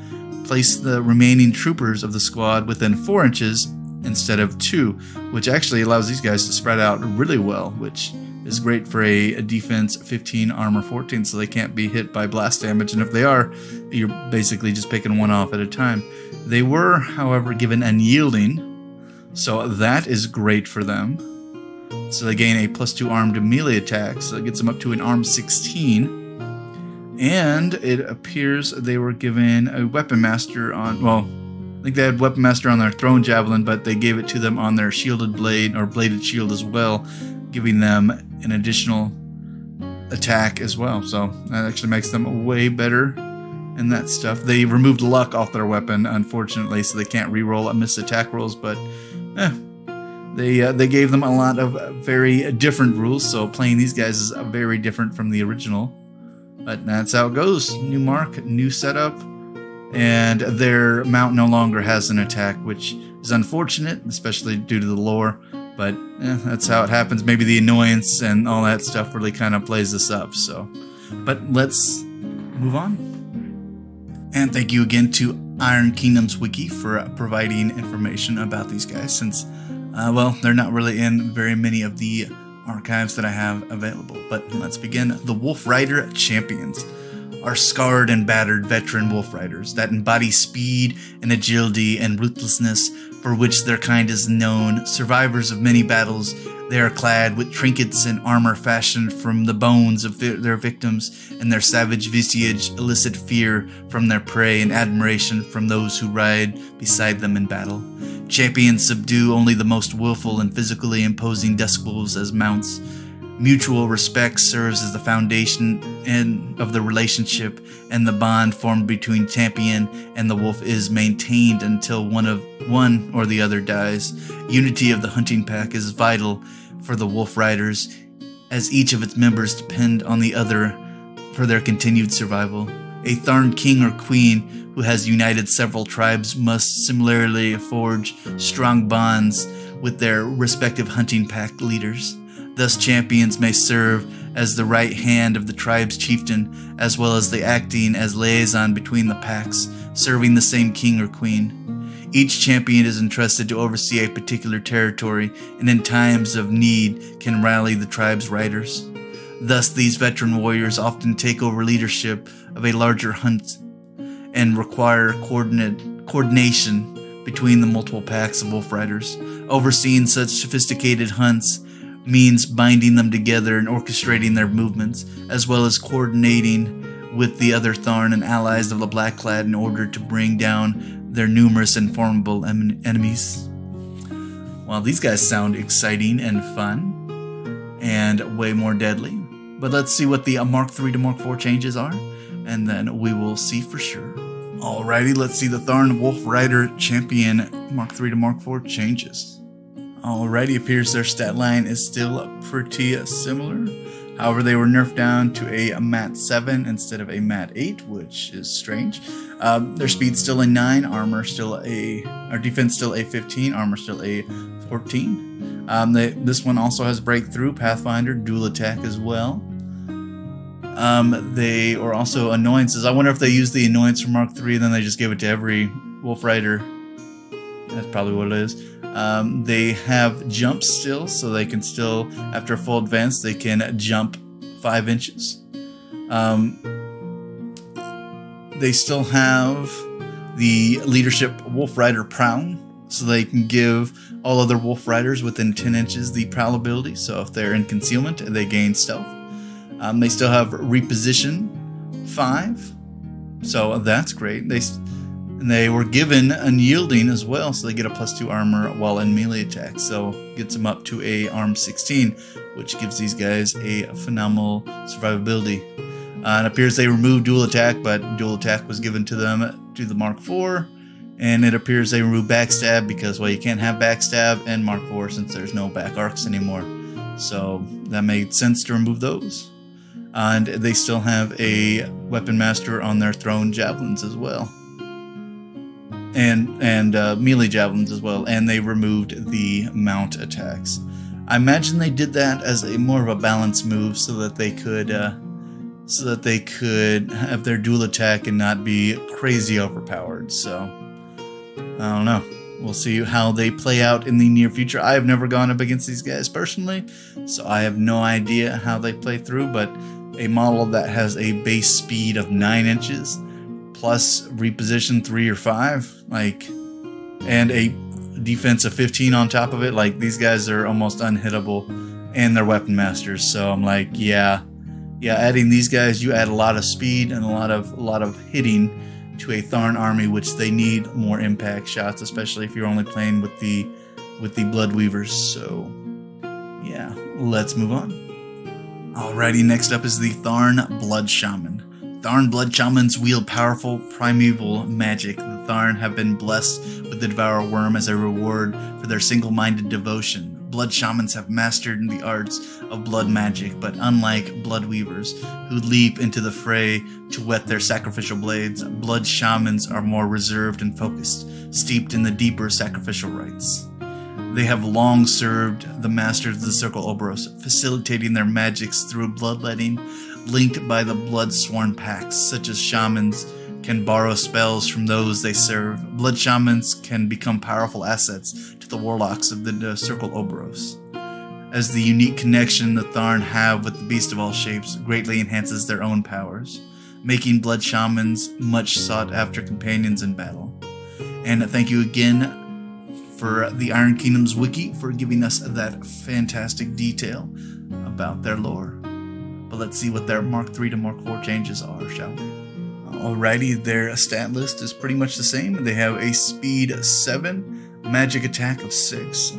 place the remaining troopers of the squad within four inches instead of two, which actually allows these guys to spread out really well, which is great for a, a, defense 15, armor 14, so they can't be hit by blast damage. And if they are, you're basically just picking one off at a time. They were, however, given unyielding, so that is great for them. So they gain a plus two armed melee attack, so it gets them up to an arm 16. And it appears they were given a weapon master on, well, I think they had Weapon Master on their thrown javelin, but they gave it to them on their shielded blade or bladed shield as well, giving them an additional attack as well. So that actually makes them way better in that stuff. They removed luck off their weapon, unfortunately, so they can't re-roll a miss attack rolls, but eh, they uh, they gave them a lot of very different rules. So playing these guys is very different from the original. But that's how it goes. New mark, new setup and their mount no longer has an attack, which is unfortunate, especially due to the lore. But eh, that's how it happens. Maybe the annoyance and all that stuff really kind of plays this up. So, but let's move on. And thank you again to Iron Kingdoms Wiki for providing information about these guys, since, uh, well, they're not really in very many of the archives that I have available. But let's begin. The Wolf Rider Champions are scarred and battered veteran wolf riders that embody speed and agility and ruthlessness for which their kind is known. Survivors of many battles, they are clad with trinkets and armor fashioned from the bones of their victims, and their savage visage elicit fear from their prey and admiration from those who ride beside them in battle. Champions subdue only the most willful and physically imposing dusk wolves as mounts Mutual respect serves as the foundation and of the relationship, and the bond formed between champion and the wolf is maintained until one of one or the other dies. Unity of the hunting pack is vital for the wolf riders, as each of its members depend on the other for their continued survival. A Tharn king or queen who has united several tribes must similarly forge strong bonds with their respective hunting pack leaders. Thus, champions may serve as the right hand of the tribe's chieftain, as well as the acting as liaison between the packs, serving the same king or queen. Each champion is entrusted to oversee a particular territory and in times of need can rally the tribe's riders. Thus, these veteran warriors often take over leadership of a larger hunt and require coordinate, coordination between the multiple packs of wolf riders. Overseeing such sophisticated hunts means binding them together and orchestrating their movements, as well as coordinating with the other Tharn and allies of the Blackclad in order to bring down their numerous and formidable em- enemies. Well, these guys sound exciting and fun, and way more deadly. But let's see what the uh, Mark III to Mark IV changes are, and then we will see for sure. Alrighty, let's see the Tharn Wolf Rider Champion Mark III to Mark IV changes. Already appears their stat line is still pretty similar. However, they were nerfed down to a mat 7 instead of a mat 8, which is strange. Um, their speed still a 9, armor still a, or defense still a 15, armor still a 14. Um, they, this one also has breakthrough, pathfinder, dual attack as well. Um, they are also annoyances. I wonder if they use the annoyance from Mark 3 and then they just give it to every Wolf Rider. That's probably what it is. Um, they have jump still, so they can still, after full advance, they can jump five inches. Um, they still have the leadership Wolf Rider Prowl, so they can give all other Wolf Riders within 10 inches the Prowl ability. So if they're in concealment, they gain stealth. Um, they still have reposition five, so that's great. They and they were given unyielding as well, so they get a plus two armor while in melee attack. So gets them up to a arm 16, which gives these guys a phenomenal survivability. Uh, it appears they removed dual attack, but dual attack was given to them to the Mark IV. And it appears they removed backstab because, well, you can't have backstab and Mark IV since there's no back arcs anymore. So that made sense to remove those and they still have a weapon master on their thrown javelins as well and and uh, melee javelins as well and they removed the mount attacks. I imagine they did that as a more of a balance move so that they could uh, so that they could have their dual attack and not be crazy overpowered so i don't know. We'll see how they play out in the near future. I have never gone up against these guys personally so i have no idea how they play through but a model that has a base speed of 9 inches plus reposition 3 or 5 like and a defense of 15 on top of it like these guys are almost unhittable and they're weapon masters so I'm like yeah yeah adding these guys you add a lot of speed and a lot of a lot of hitting to a Tharn army which they need more impact shots especially if you're only playing with the with the blood weavers so yeah let's move on Alrighty, next up is the Tharn Blood Shaman. Tharn Blood Shamans wield powerful primeval magic. The Tharn have been blessed with the Devourer Wurm as a reward for their single-minded devotion. Blood Shamans have mastered the arts of blood magic, but unlike Blood Weavers, who leap into the fray to wet their sacrificial blades, Blood Shamans are more reserved and focused, steeped in the deeper sacrificial rites. They have long served the masters of the Circle Orboros, facilitating their magics through bloodletting, linked by the blood sworn pacts, such as shamans can borrow spells from those they serve. Blood shamans can become powerful assets to the warlocks of the Circle Orboros. As the unique connection the Tharn have with the Beast of All Shapes greatly enhances their own powers, making blood shamans much sought after companions in battle. And thank you again for the Iron Kingdoms wiki for giving us that fantastic detail about their lore. But let's see what their Mark 3 to Mark 4 changes are, shall we? Alrighty, their stat list is pretty much the same. They have a speed 7, magic attack of 6,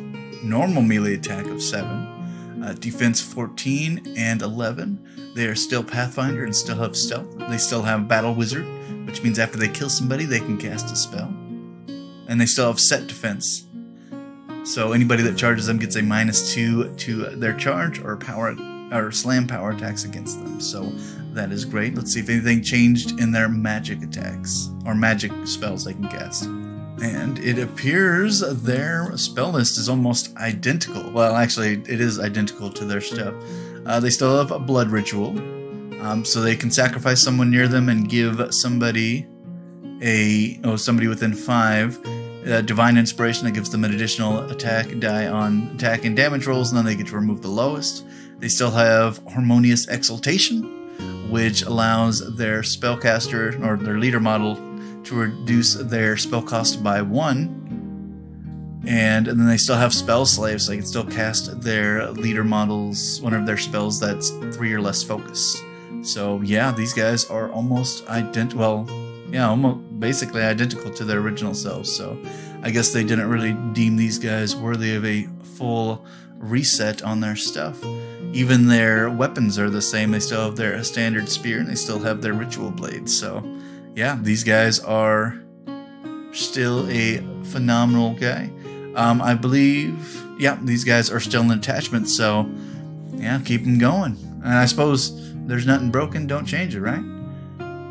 normal melee attack of 7, uh, defense 14 and 11. They are still Pathfinder and still have stealth. They still have Battle Wizard, which means after they kill somebody, they can cast a spell. And they still have set defense, so anybody that charges them gets a minus two to their charge or power or slam power attacks against them. So that is great. Let's see if anything changed in their magic attacks or magic spells they can cast. And it appears their spell list is almost identical. Well, actually, it is identical to their stuff. Uh, they still have a blood ritual, um, so they can sacrifice someone near them and give somebody a oh somebody within five uh, divine inspiration that gives them an additional attack die on attack and damage rolls, and then they get to remove the lowest. They still have harmonious exaltation, which allows their spellcaster or their leader model to reduce their spell cost by one. And, and then they still have spell slaves, so they can still cast their leader models, one of their spells that's three or less focused. So yeah, these guys are almost identical. Well, yeah, almost basically identical to their original selves. So I guess they didn't really deem these guys worthy of a full reset on their stuff. Even their weapons are the same. They still have their standard spear and they still have their ritual blades. So yeah, these guys are still a phenomenal guy. Um, I believe, yeah, these guys are still in attachment. So yeah, keep them going. And I suppose there's nothing broken, don't change it, right?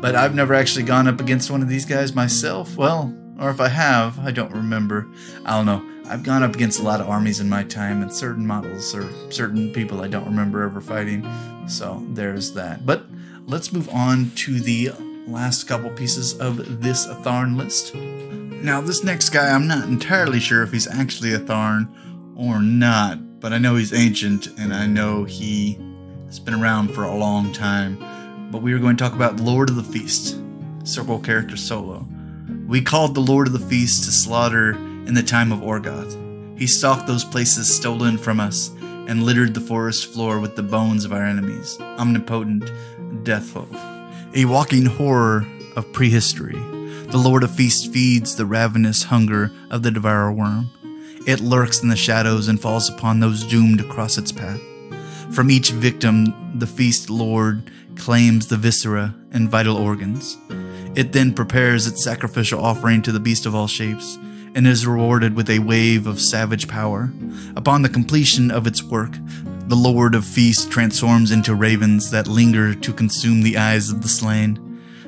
but I've never actually gone up against one of these guys myself. Well, Or if I have, I don't remember. I don't know. I've gone up against a lot of armies in my time, and certain models or certain people I don't remember ever fighting. So there's that. But let's move on to the last couple pieces of this Tharn list. Now, this next guy, I'm not entirely sure if he's actually a Tharn or not, but I know he's ancient and I know he has been around for a long time. But we are going to talk about Lord of the Feast, circle character solo. We called the Lord of the Feast to slaughter in the time of Orgoth. He stalked those places stolen from us and littered the forest floor with the bones of our enemies. Omnipotent Deathwolf. A walking horror of prehistory, the Lord of Feast feeds the ravenous hunger of the devourer Wurm. It lurks in the shadows and falls upon those doomed to cross its path. From each victim, the Feast Lord claims the viscera and vital organs. It then prepares its sacrificial offering to the beast of all shapes and is rewarded with a wave of savage power. Upon the completion of its work, the Lord of Feast transforms into ravens that linger to consume the eyes of the slain.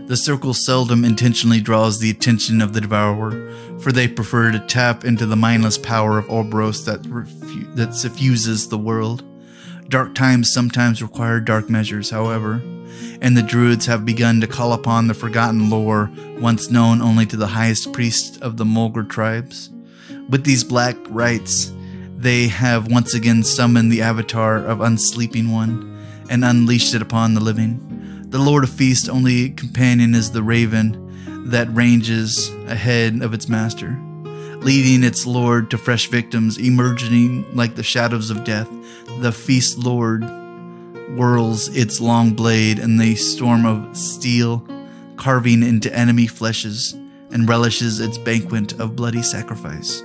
The circle seldom intentionally draws the attention of the devourer, for they prefer to tap into the mindless power of Orboros that, that suffuses the world. Dark times sometimes require dark measures, however, and the Druids have begun to call upon the forgotten lore once known only to the highest priests of the Molgur tribes. With these black rites, they have once again summoned the avatar of Unsleeping One and unleashed it upon the living. The Lord of Feast only companion is the raven that ranges ahead of its master, leading its lord to fresh victims emerging like the shadows of death. The Feast Lord whirls its long blade in the storm of steel, carving into enemy fleshes, and relishes its banquet of bloody sacrifice.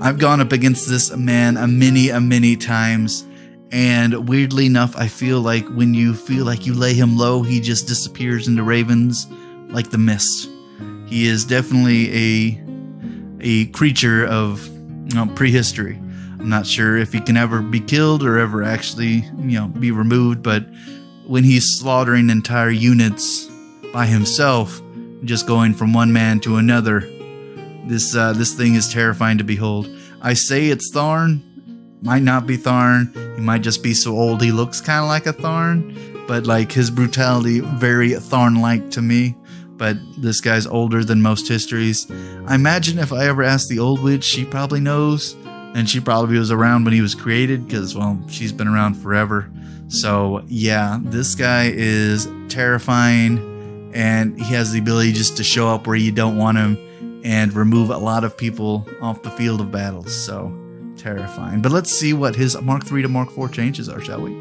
I've gone up against this man a many, a many times, and weirdly enough, I feel like when you feel like you lay him low, he just disappears into ravens like the mist. He is definitely a a creature of you know, prehistory. I'm not sure if he can ever be killed or ever actually, you know, be removed, but when he's slaughtering entire units by himself, just going from one man to another, this uh, this thing is terrifying to behold. I say it's Tharn, might not be Tharn. He might just be so old he looks kind of like a Tharn, but like his brutality very Tharn-like to me. But this guy's older than most histories. I imagine if I ever asked the old witch, she probably knows. And she probably was around when he was created because well she's been around forever. So yeah this guy is terrifying and he has the ability just to show up where you don't want him and remove a lot of people off the field of battles. So terrifying. But let's see what his mark 3 to mark 4 changes are shall we?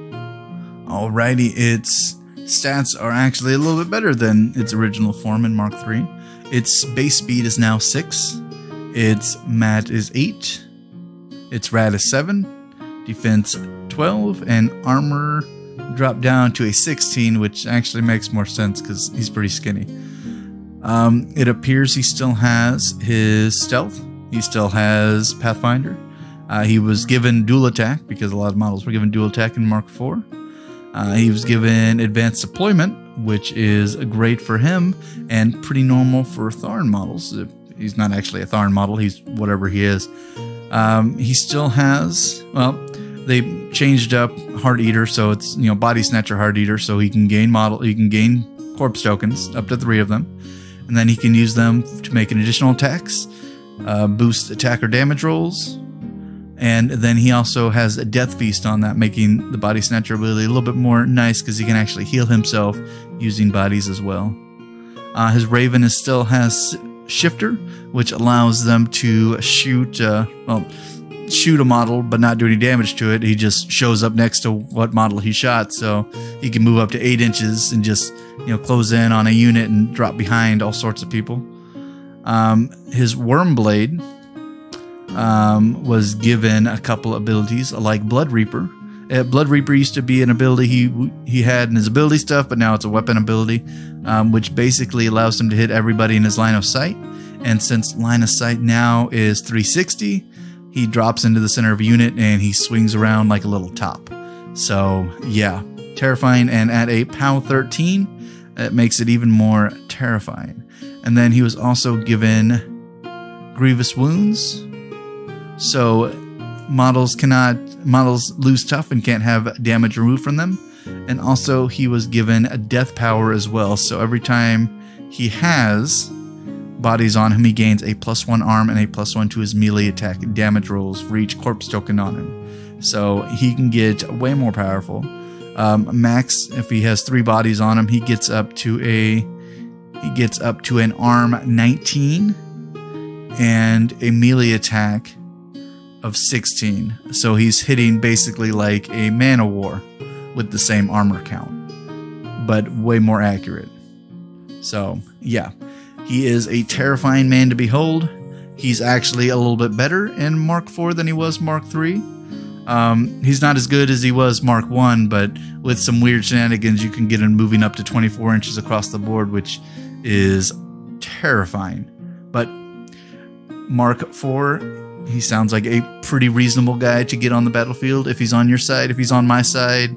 Alrighty its stats are actually a little bit better than its original form in mark 3 its base speed is now 6 its mat is 8 its rad is 7, defense 12, and armor dropped down to a 16, which actually makes more sense because he's pretty skinny. Um, it appears he still has his stealth. He still has Pathfinder. Uh, he was given dual attack because a lot of models were given dual attack in Mark IV. Uh, he was given advanced deployment, which is great for him and pretty normal for Tharn models. He's not actually a Tharn model, he's whatever he is. Um, he still has, well, they changed up Heart Eater, so it's you know Body Snatcher Heart Eater, so he can gain model, he can gain corpse tokens, up to three of them, and then he can use them to make an additional attacks, uh, boost attack or damage rolls, and then he also has a Death Feast on that, making the Body Snatcher ability a little bit more nice because he can actually heal himself using bodies as well. Uh, his Raven is still has shifter, which allows them to shoot, uh, well, shoot a model but not do any damage to it. He just shows up next to what model he shot, so he can move up to eight inches and just you know close in on a unit and drop behind all sorts of people. Um, his Wormblade um, was given a couple abilities like Blood Reaper. Uh, Blood Reaper used to be an ability he he had in his ability stuff, but now it's a weapon ability, um, which basically allows him to hit everybody in his line of sight. And since line of sight now is 360, he drops into the center of a unit and he swings around like a little top. So yeah, terrifying. And at a POW 13, it makes it even more terrifying. And then he was also given grievous wounds. So models cannot models lose tough and can't have damage removed from them. And also he was given a death power as well. So every time he has bodies on him, he gains a plus one arm and a plus one to his melee attack damage rolls for each corpse token on him. So he can get way more powerful. Um, max, if he has three bodies on him, he gets up to a he gets up to an arm 19 and a melee attack of 16. So he's hitting basically like a man of war with the same armor count, but way more accurate. So, yeah, he is a terrifying man to behold. He's actually a little bit better in Mark IV than he was Mark III. Um, he's not as good as he was Mark 1, but with some weird shenanigans, you can get him moving up to 24 inches across the board, which is terrifying. But Mark IV, he sounds like a pretty reasonable guy to get on the battlefield if he's on your side. If he's on my side,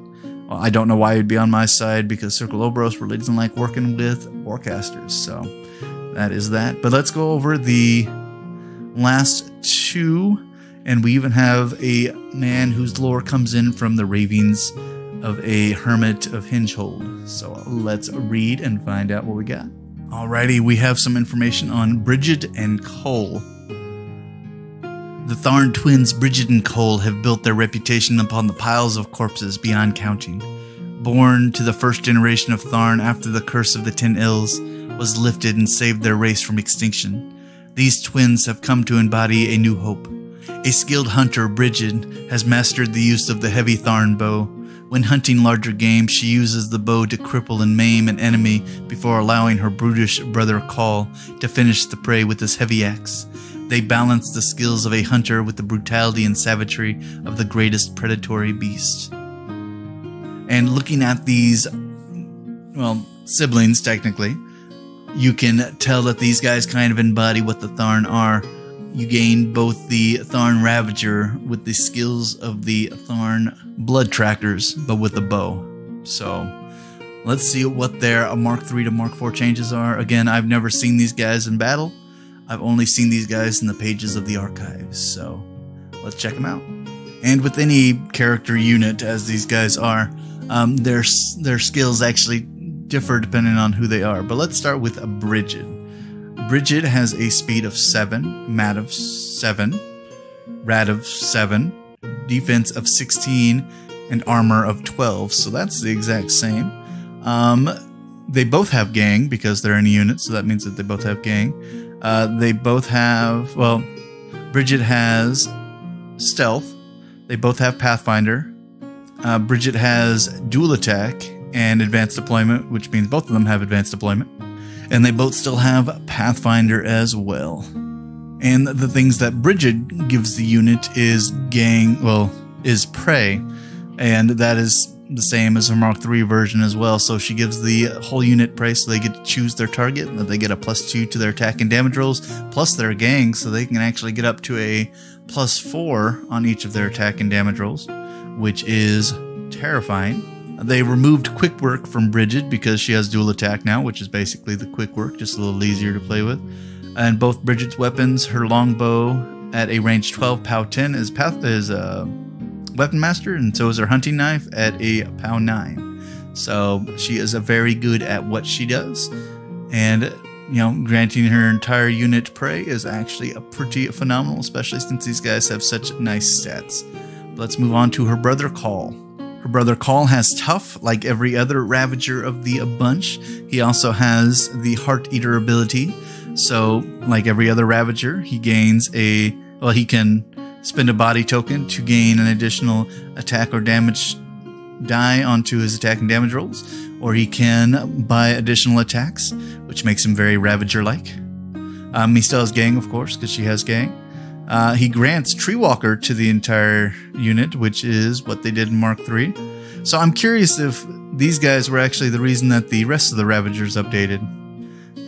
well, I don't know why he'd be on my side because Circle Orboros really doesn't like working with Warcasters. So that is that. But let's go over the last two. And we even have a man whose lore comes in from the ravings of a hermit of Hingehold. So let's read and find out what we got. Alrighty, we have some information on Brighid and Caul. The Tharn twins Brighid and Caul have built their reputation upon the piles of corpses beyond counting. Born to the first generation of Tharn after the curse of the Ten Ills was lifted and saved their race from extinction, these twins have come to embody a new hope. A skilled hunter, Brighid, has mastered the use of the heavy Tharn bow. When hunting larger game, she uses the bow to cripple and maim an enemy before allowing her brutish brother Caul to finish the prey with his heavy axe. They balance the skills of a hunter with the brutality and savagery of the greatest predatory beast. And looking at these, well, siblings technically, you can tell that these guys kind of embody what the Tharn are. You gain both the Tharn Ravager with the skills of the Tharn Blood Trackers, but with a bow. So let's see what their Mark 3 to Mark 4 changes are. Again, I've never seen these guys in battle. I've only seen these guys in the pages of the archives, so let's check them out. And with any character unit, as these guys are, um, their their skills actually differ depending on who they are. But let's start with a Brighid. Brighid has a speed of 7, mat of 7, rad of 7, defense of 16, and armor of 12. So that's the exact same. Um, they both have gang because they're in a unit, so that means that they both have gang. Uh, they both have, well, Brighid has stealth. They both have Pathfinder. Uh, Brighid has dual attack and advanced deployment, which means both of them have advanced deployment. And they both still have Pathfinder as well. And the things that Brighid gives the unit is gang, well, is prey. And that is the same as her Mark III version as well. So she gives the whole unit price so they get to choose their target, and they get a plus two to their attack and damage rolls, plus their gang, so they can actually get up to a plus four on each of their attack and damage rolls, which is terrifying. They removed quick work from Brighid because she has dual attack now, which is basically the quick work, just a little easier to play with. And both Brighid's weapons, her longbow at a range 12, POW 10 is path is uh, weapon master, and so is her hunting knife at a POW 9. So she is a very good at what she does. And you know, granting her entire unit prey is actually a pretty phenomenal, especially since these guys have such nice stats. Let's move on to her brother Caul. Her brother Caul has tough, like every other Ravager of the bunch. He also has the Heart Eater ability. So, like every other Ravager, he gains a well, he can spend a body token to gain an additional attack or damage die onto his attack and damage rolls, or he can buy additional attacks, which makes him very Ravager like. Um, he still has Gang, of course, because she has Gang. Uh, he grants Tree Walker to the entire unit, which is what they did in Mark III. So I'm curious if these guys were actually the reason that the rest of the Ravagers updated.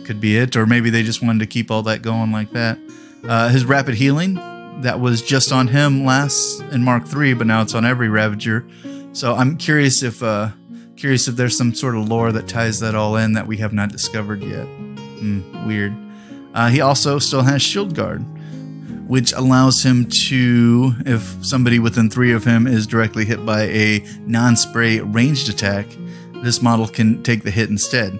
Could be it, or maybe they just wanted to keep all that going like that. Uh, his Rapid Healing, that was just on him last in Mark III, but now it's on every Ravager. So I'm curious if uh, curious if there's some sort of lore that ties that all in that we have not discovered yet. Mm, weird. Uh, he also still has Shield Guard. which allows him to, if somebody within three of him is directly hit by a non spray ranged attack, this model can take the hit instead.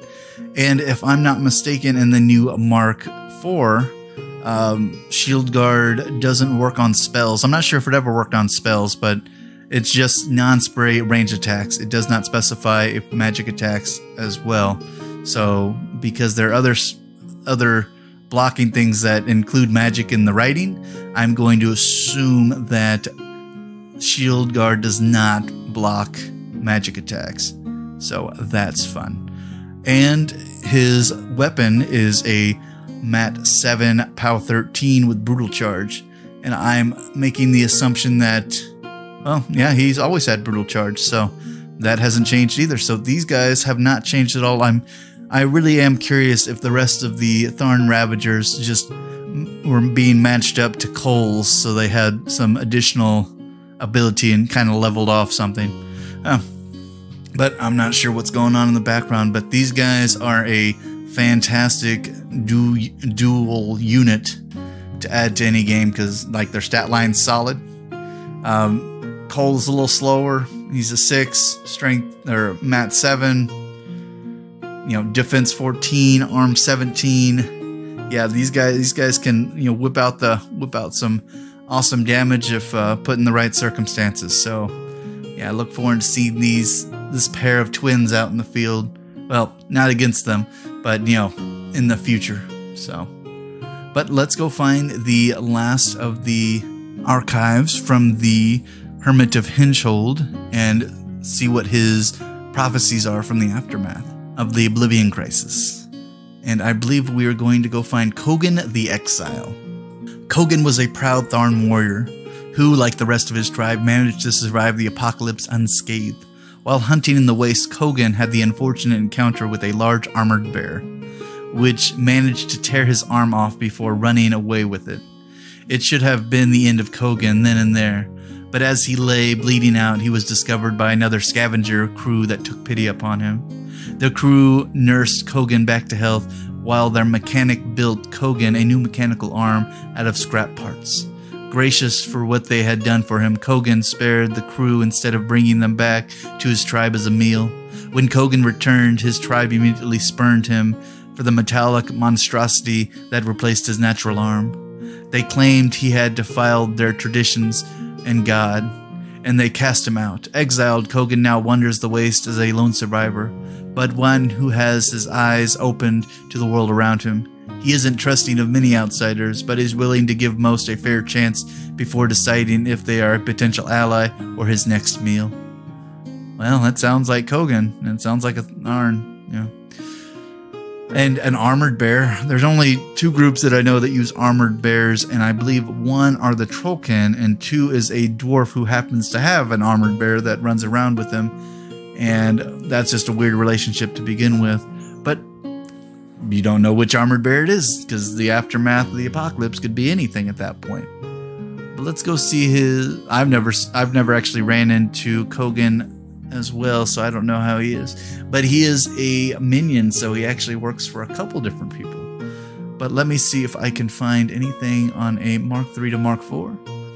And if I'm not mistaken, in the new Mark IV, um, Shield Guard doesn't work on spells. I'm not sure if it ever worked on spells, but it's just non-spray range attacks. It does not specify if magic attacks as well. So because there are other other blocking things that include magic in the writing, I'm going to assume that Shield Guard does not block magic attacks. So that's fun. And his weapon is a Mat 7 POW 13 with Brutal Charge. And I'm making the assumption that, well, yeah, he's always had Brutal Charge, so that hasn't changed either. So these guys have not changed at all. I'm, I really am curious if the rest of the Tharn Ravagers just were being matched up to Caul's, so they had some additional ability and kind of leveled off something. Oh, but I'm not sure what's going on in the background. But these guys are a fantastic du dual unit to add to any game because like their stat line's solid. Um, Caul's a little slower. He's a six, strength or mat seven. You know, defense 14, arm 17. Yeah, these guys these guys can you know whip out the whip out some awesome damage if uh, put in the right circumstances. So yeah, I look forward to seeing these this pair of twins out in the field. Well, not against them, but you know, in the future. So, but let's go find the last of the archives from the Hermit of Hinchhold and see what his prophecies are from the aftermath of the Oblivion Crisis. And I believe we are going to go find Kogan the Exile. Kogan was a proud Tharn warrior who, like the rest of his tribe, managed to survive the apocalypse unscathed. While hunting in the waste, Kogan had the unfortunate encounter with a large armored bear which managed to tear his arm off before running away with it. It should have been the end of Kogan then and there, but as he lay bleeding out, he was discovered by another scavenger crew that took pity upon him. The crew nursed Kogan back to health, while their mechanic built Kogan a new mechanical arm out of scrap parts. Gracious for what they had done for him, Kogan spared the crew instead of bringing them back to his tribe as a meal. When Kogan returned, his tribe immediately spurned him, for the metallic monstrosity that replaced his natural arm. They claimed he had defiled their traditions and God, and they cast him out. Exiled, Kogan now wanders the waste as a lone survivor, but one who has his eyes opened to the world around him. He isn't trusting of many outsiders, but is willing to give most a fair chance before deciding if they are a potential ally or his next meal. Well, that sounds like Kogan. It sounds like a Tharn, yeah and an armored bear. There's only two groups that I know that use armored bears, and I believe one are the Trollkin, and two is a dwarf who happens to have an armored bear that runs around with him. And that's just a weird relationship to begin with. You don't know which armored bear it is, because the aftermath of the apocalypse could be anything at that point. But let's go see his. I've never, I've never actually ran into Kogan as well, so I don't know how he is. But he is a minion, so he actually works for a couple different people. But let me see if I can find anything on a Mark 3 to Mark 4.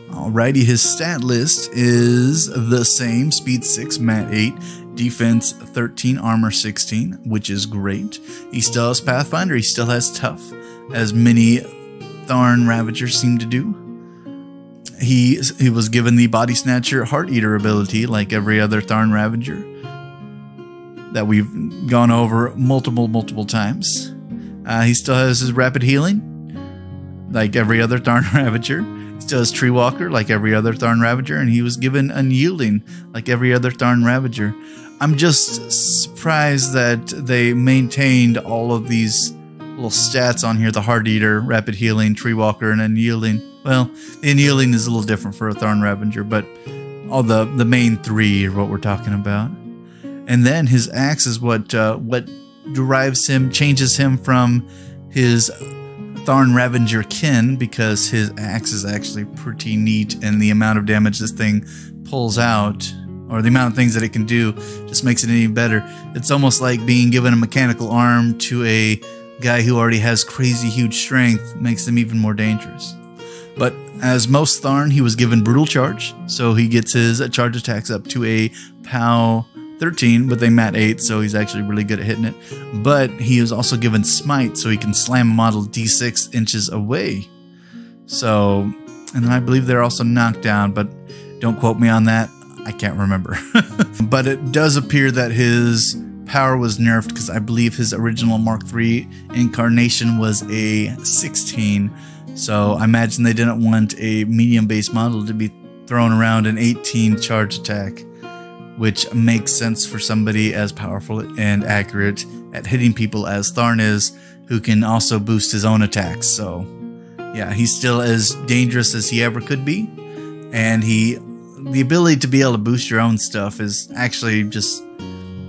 Alrighty, his stat list is the same speed 6, mat 8, defense 13, armor 16, which is great. He still has Pathfinder, he still has Tough, as many Tharn Ravagers seem to do. He he was given the Body Snatcher Heart Eater ability, like every other Tharn Ravager that we've gone over multiple multiple times. Uh, he still has his Rapid Healing, like every other Tharn Ravager. Still has Tree Walker, like every other Tharn Ravager, and he was given Unyielding, like every other Tharn Ravager. I'm just surprised that they maintained all of these little stats on here: the Heart Eater, Rapid Healing, Tree Walker, and Unyielding. Well, the Unyielding is a little different for a Tharn Ravager, but all the the main three are what we're talking about. And then his axe is what uh, what derives him, changes him from his Tharn Ravager kin because his axe is actually pretty neat, and the amount of damage this thing pulls out, or the amount of things that it can do, just makes it any better. It's almost like being given a mechanical arm to a guy who already has crazy huge strength, makes them even more dangerous. But as most Tharn, he was given Brutal Charge, so he gets his uh, charge attacks up to a POW 13, but they mat 8, so he's actually really good at hitting it. But he was also given Smite, so he can slam a model D6 inches away. So, and then I believe they're also knocked down, but don't quote me on that. I can't remember. but it does appear that his power was nerfed because I believe his original Mark III incarnation was a 16. So I imagine they didn't want a medium base model to be thrown around an 18 charge attack, which makes sense for somebody as powerful and accurate at hitting people as Tharn is, who can also boost his own attacks. So yeah, he's still as dangerous as he ever could be. And he, the ability to be able to boost your own stuff is actually just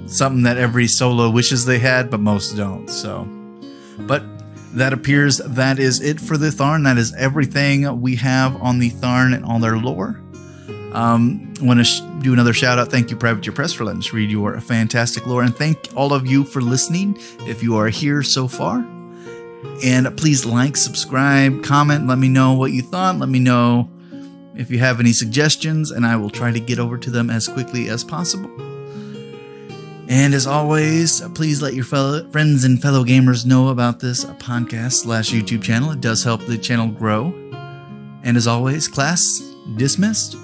something that every solo wishes they had, but most don't. So, but that appears that is it for the Tharn. That is everything we have on the Tharn and all their lore. Um, want to do another shout out. Thank you, Privateer Press, for letting us read your fantastic lore. And thank all of you for listening if you are here so far. And please like, subscribe, comment, let me know what you thought. Let me know if you have any suggestions, and I will try to get over to them as quickly as possible. And as always, please let your fellow friends and fellow gamers know about this podcast slash YouTube channel. It does help the channel grow. And as always, class dismissed.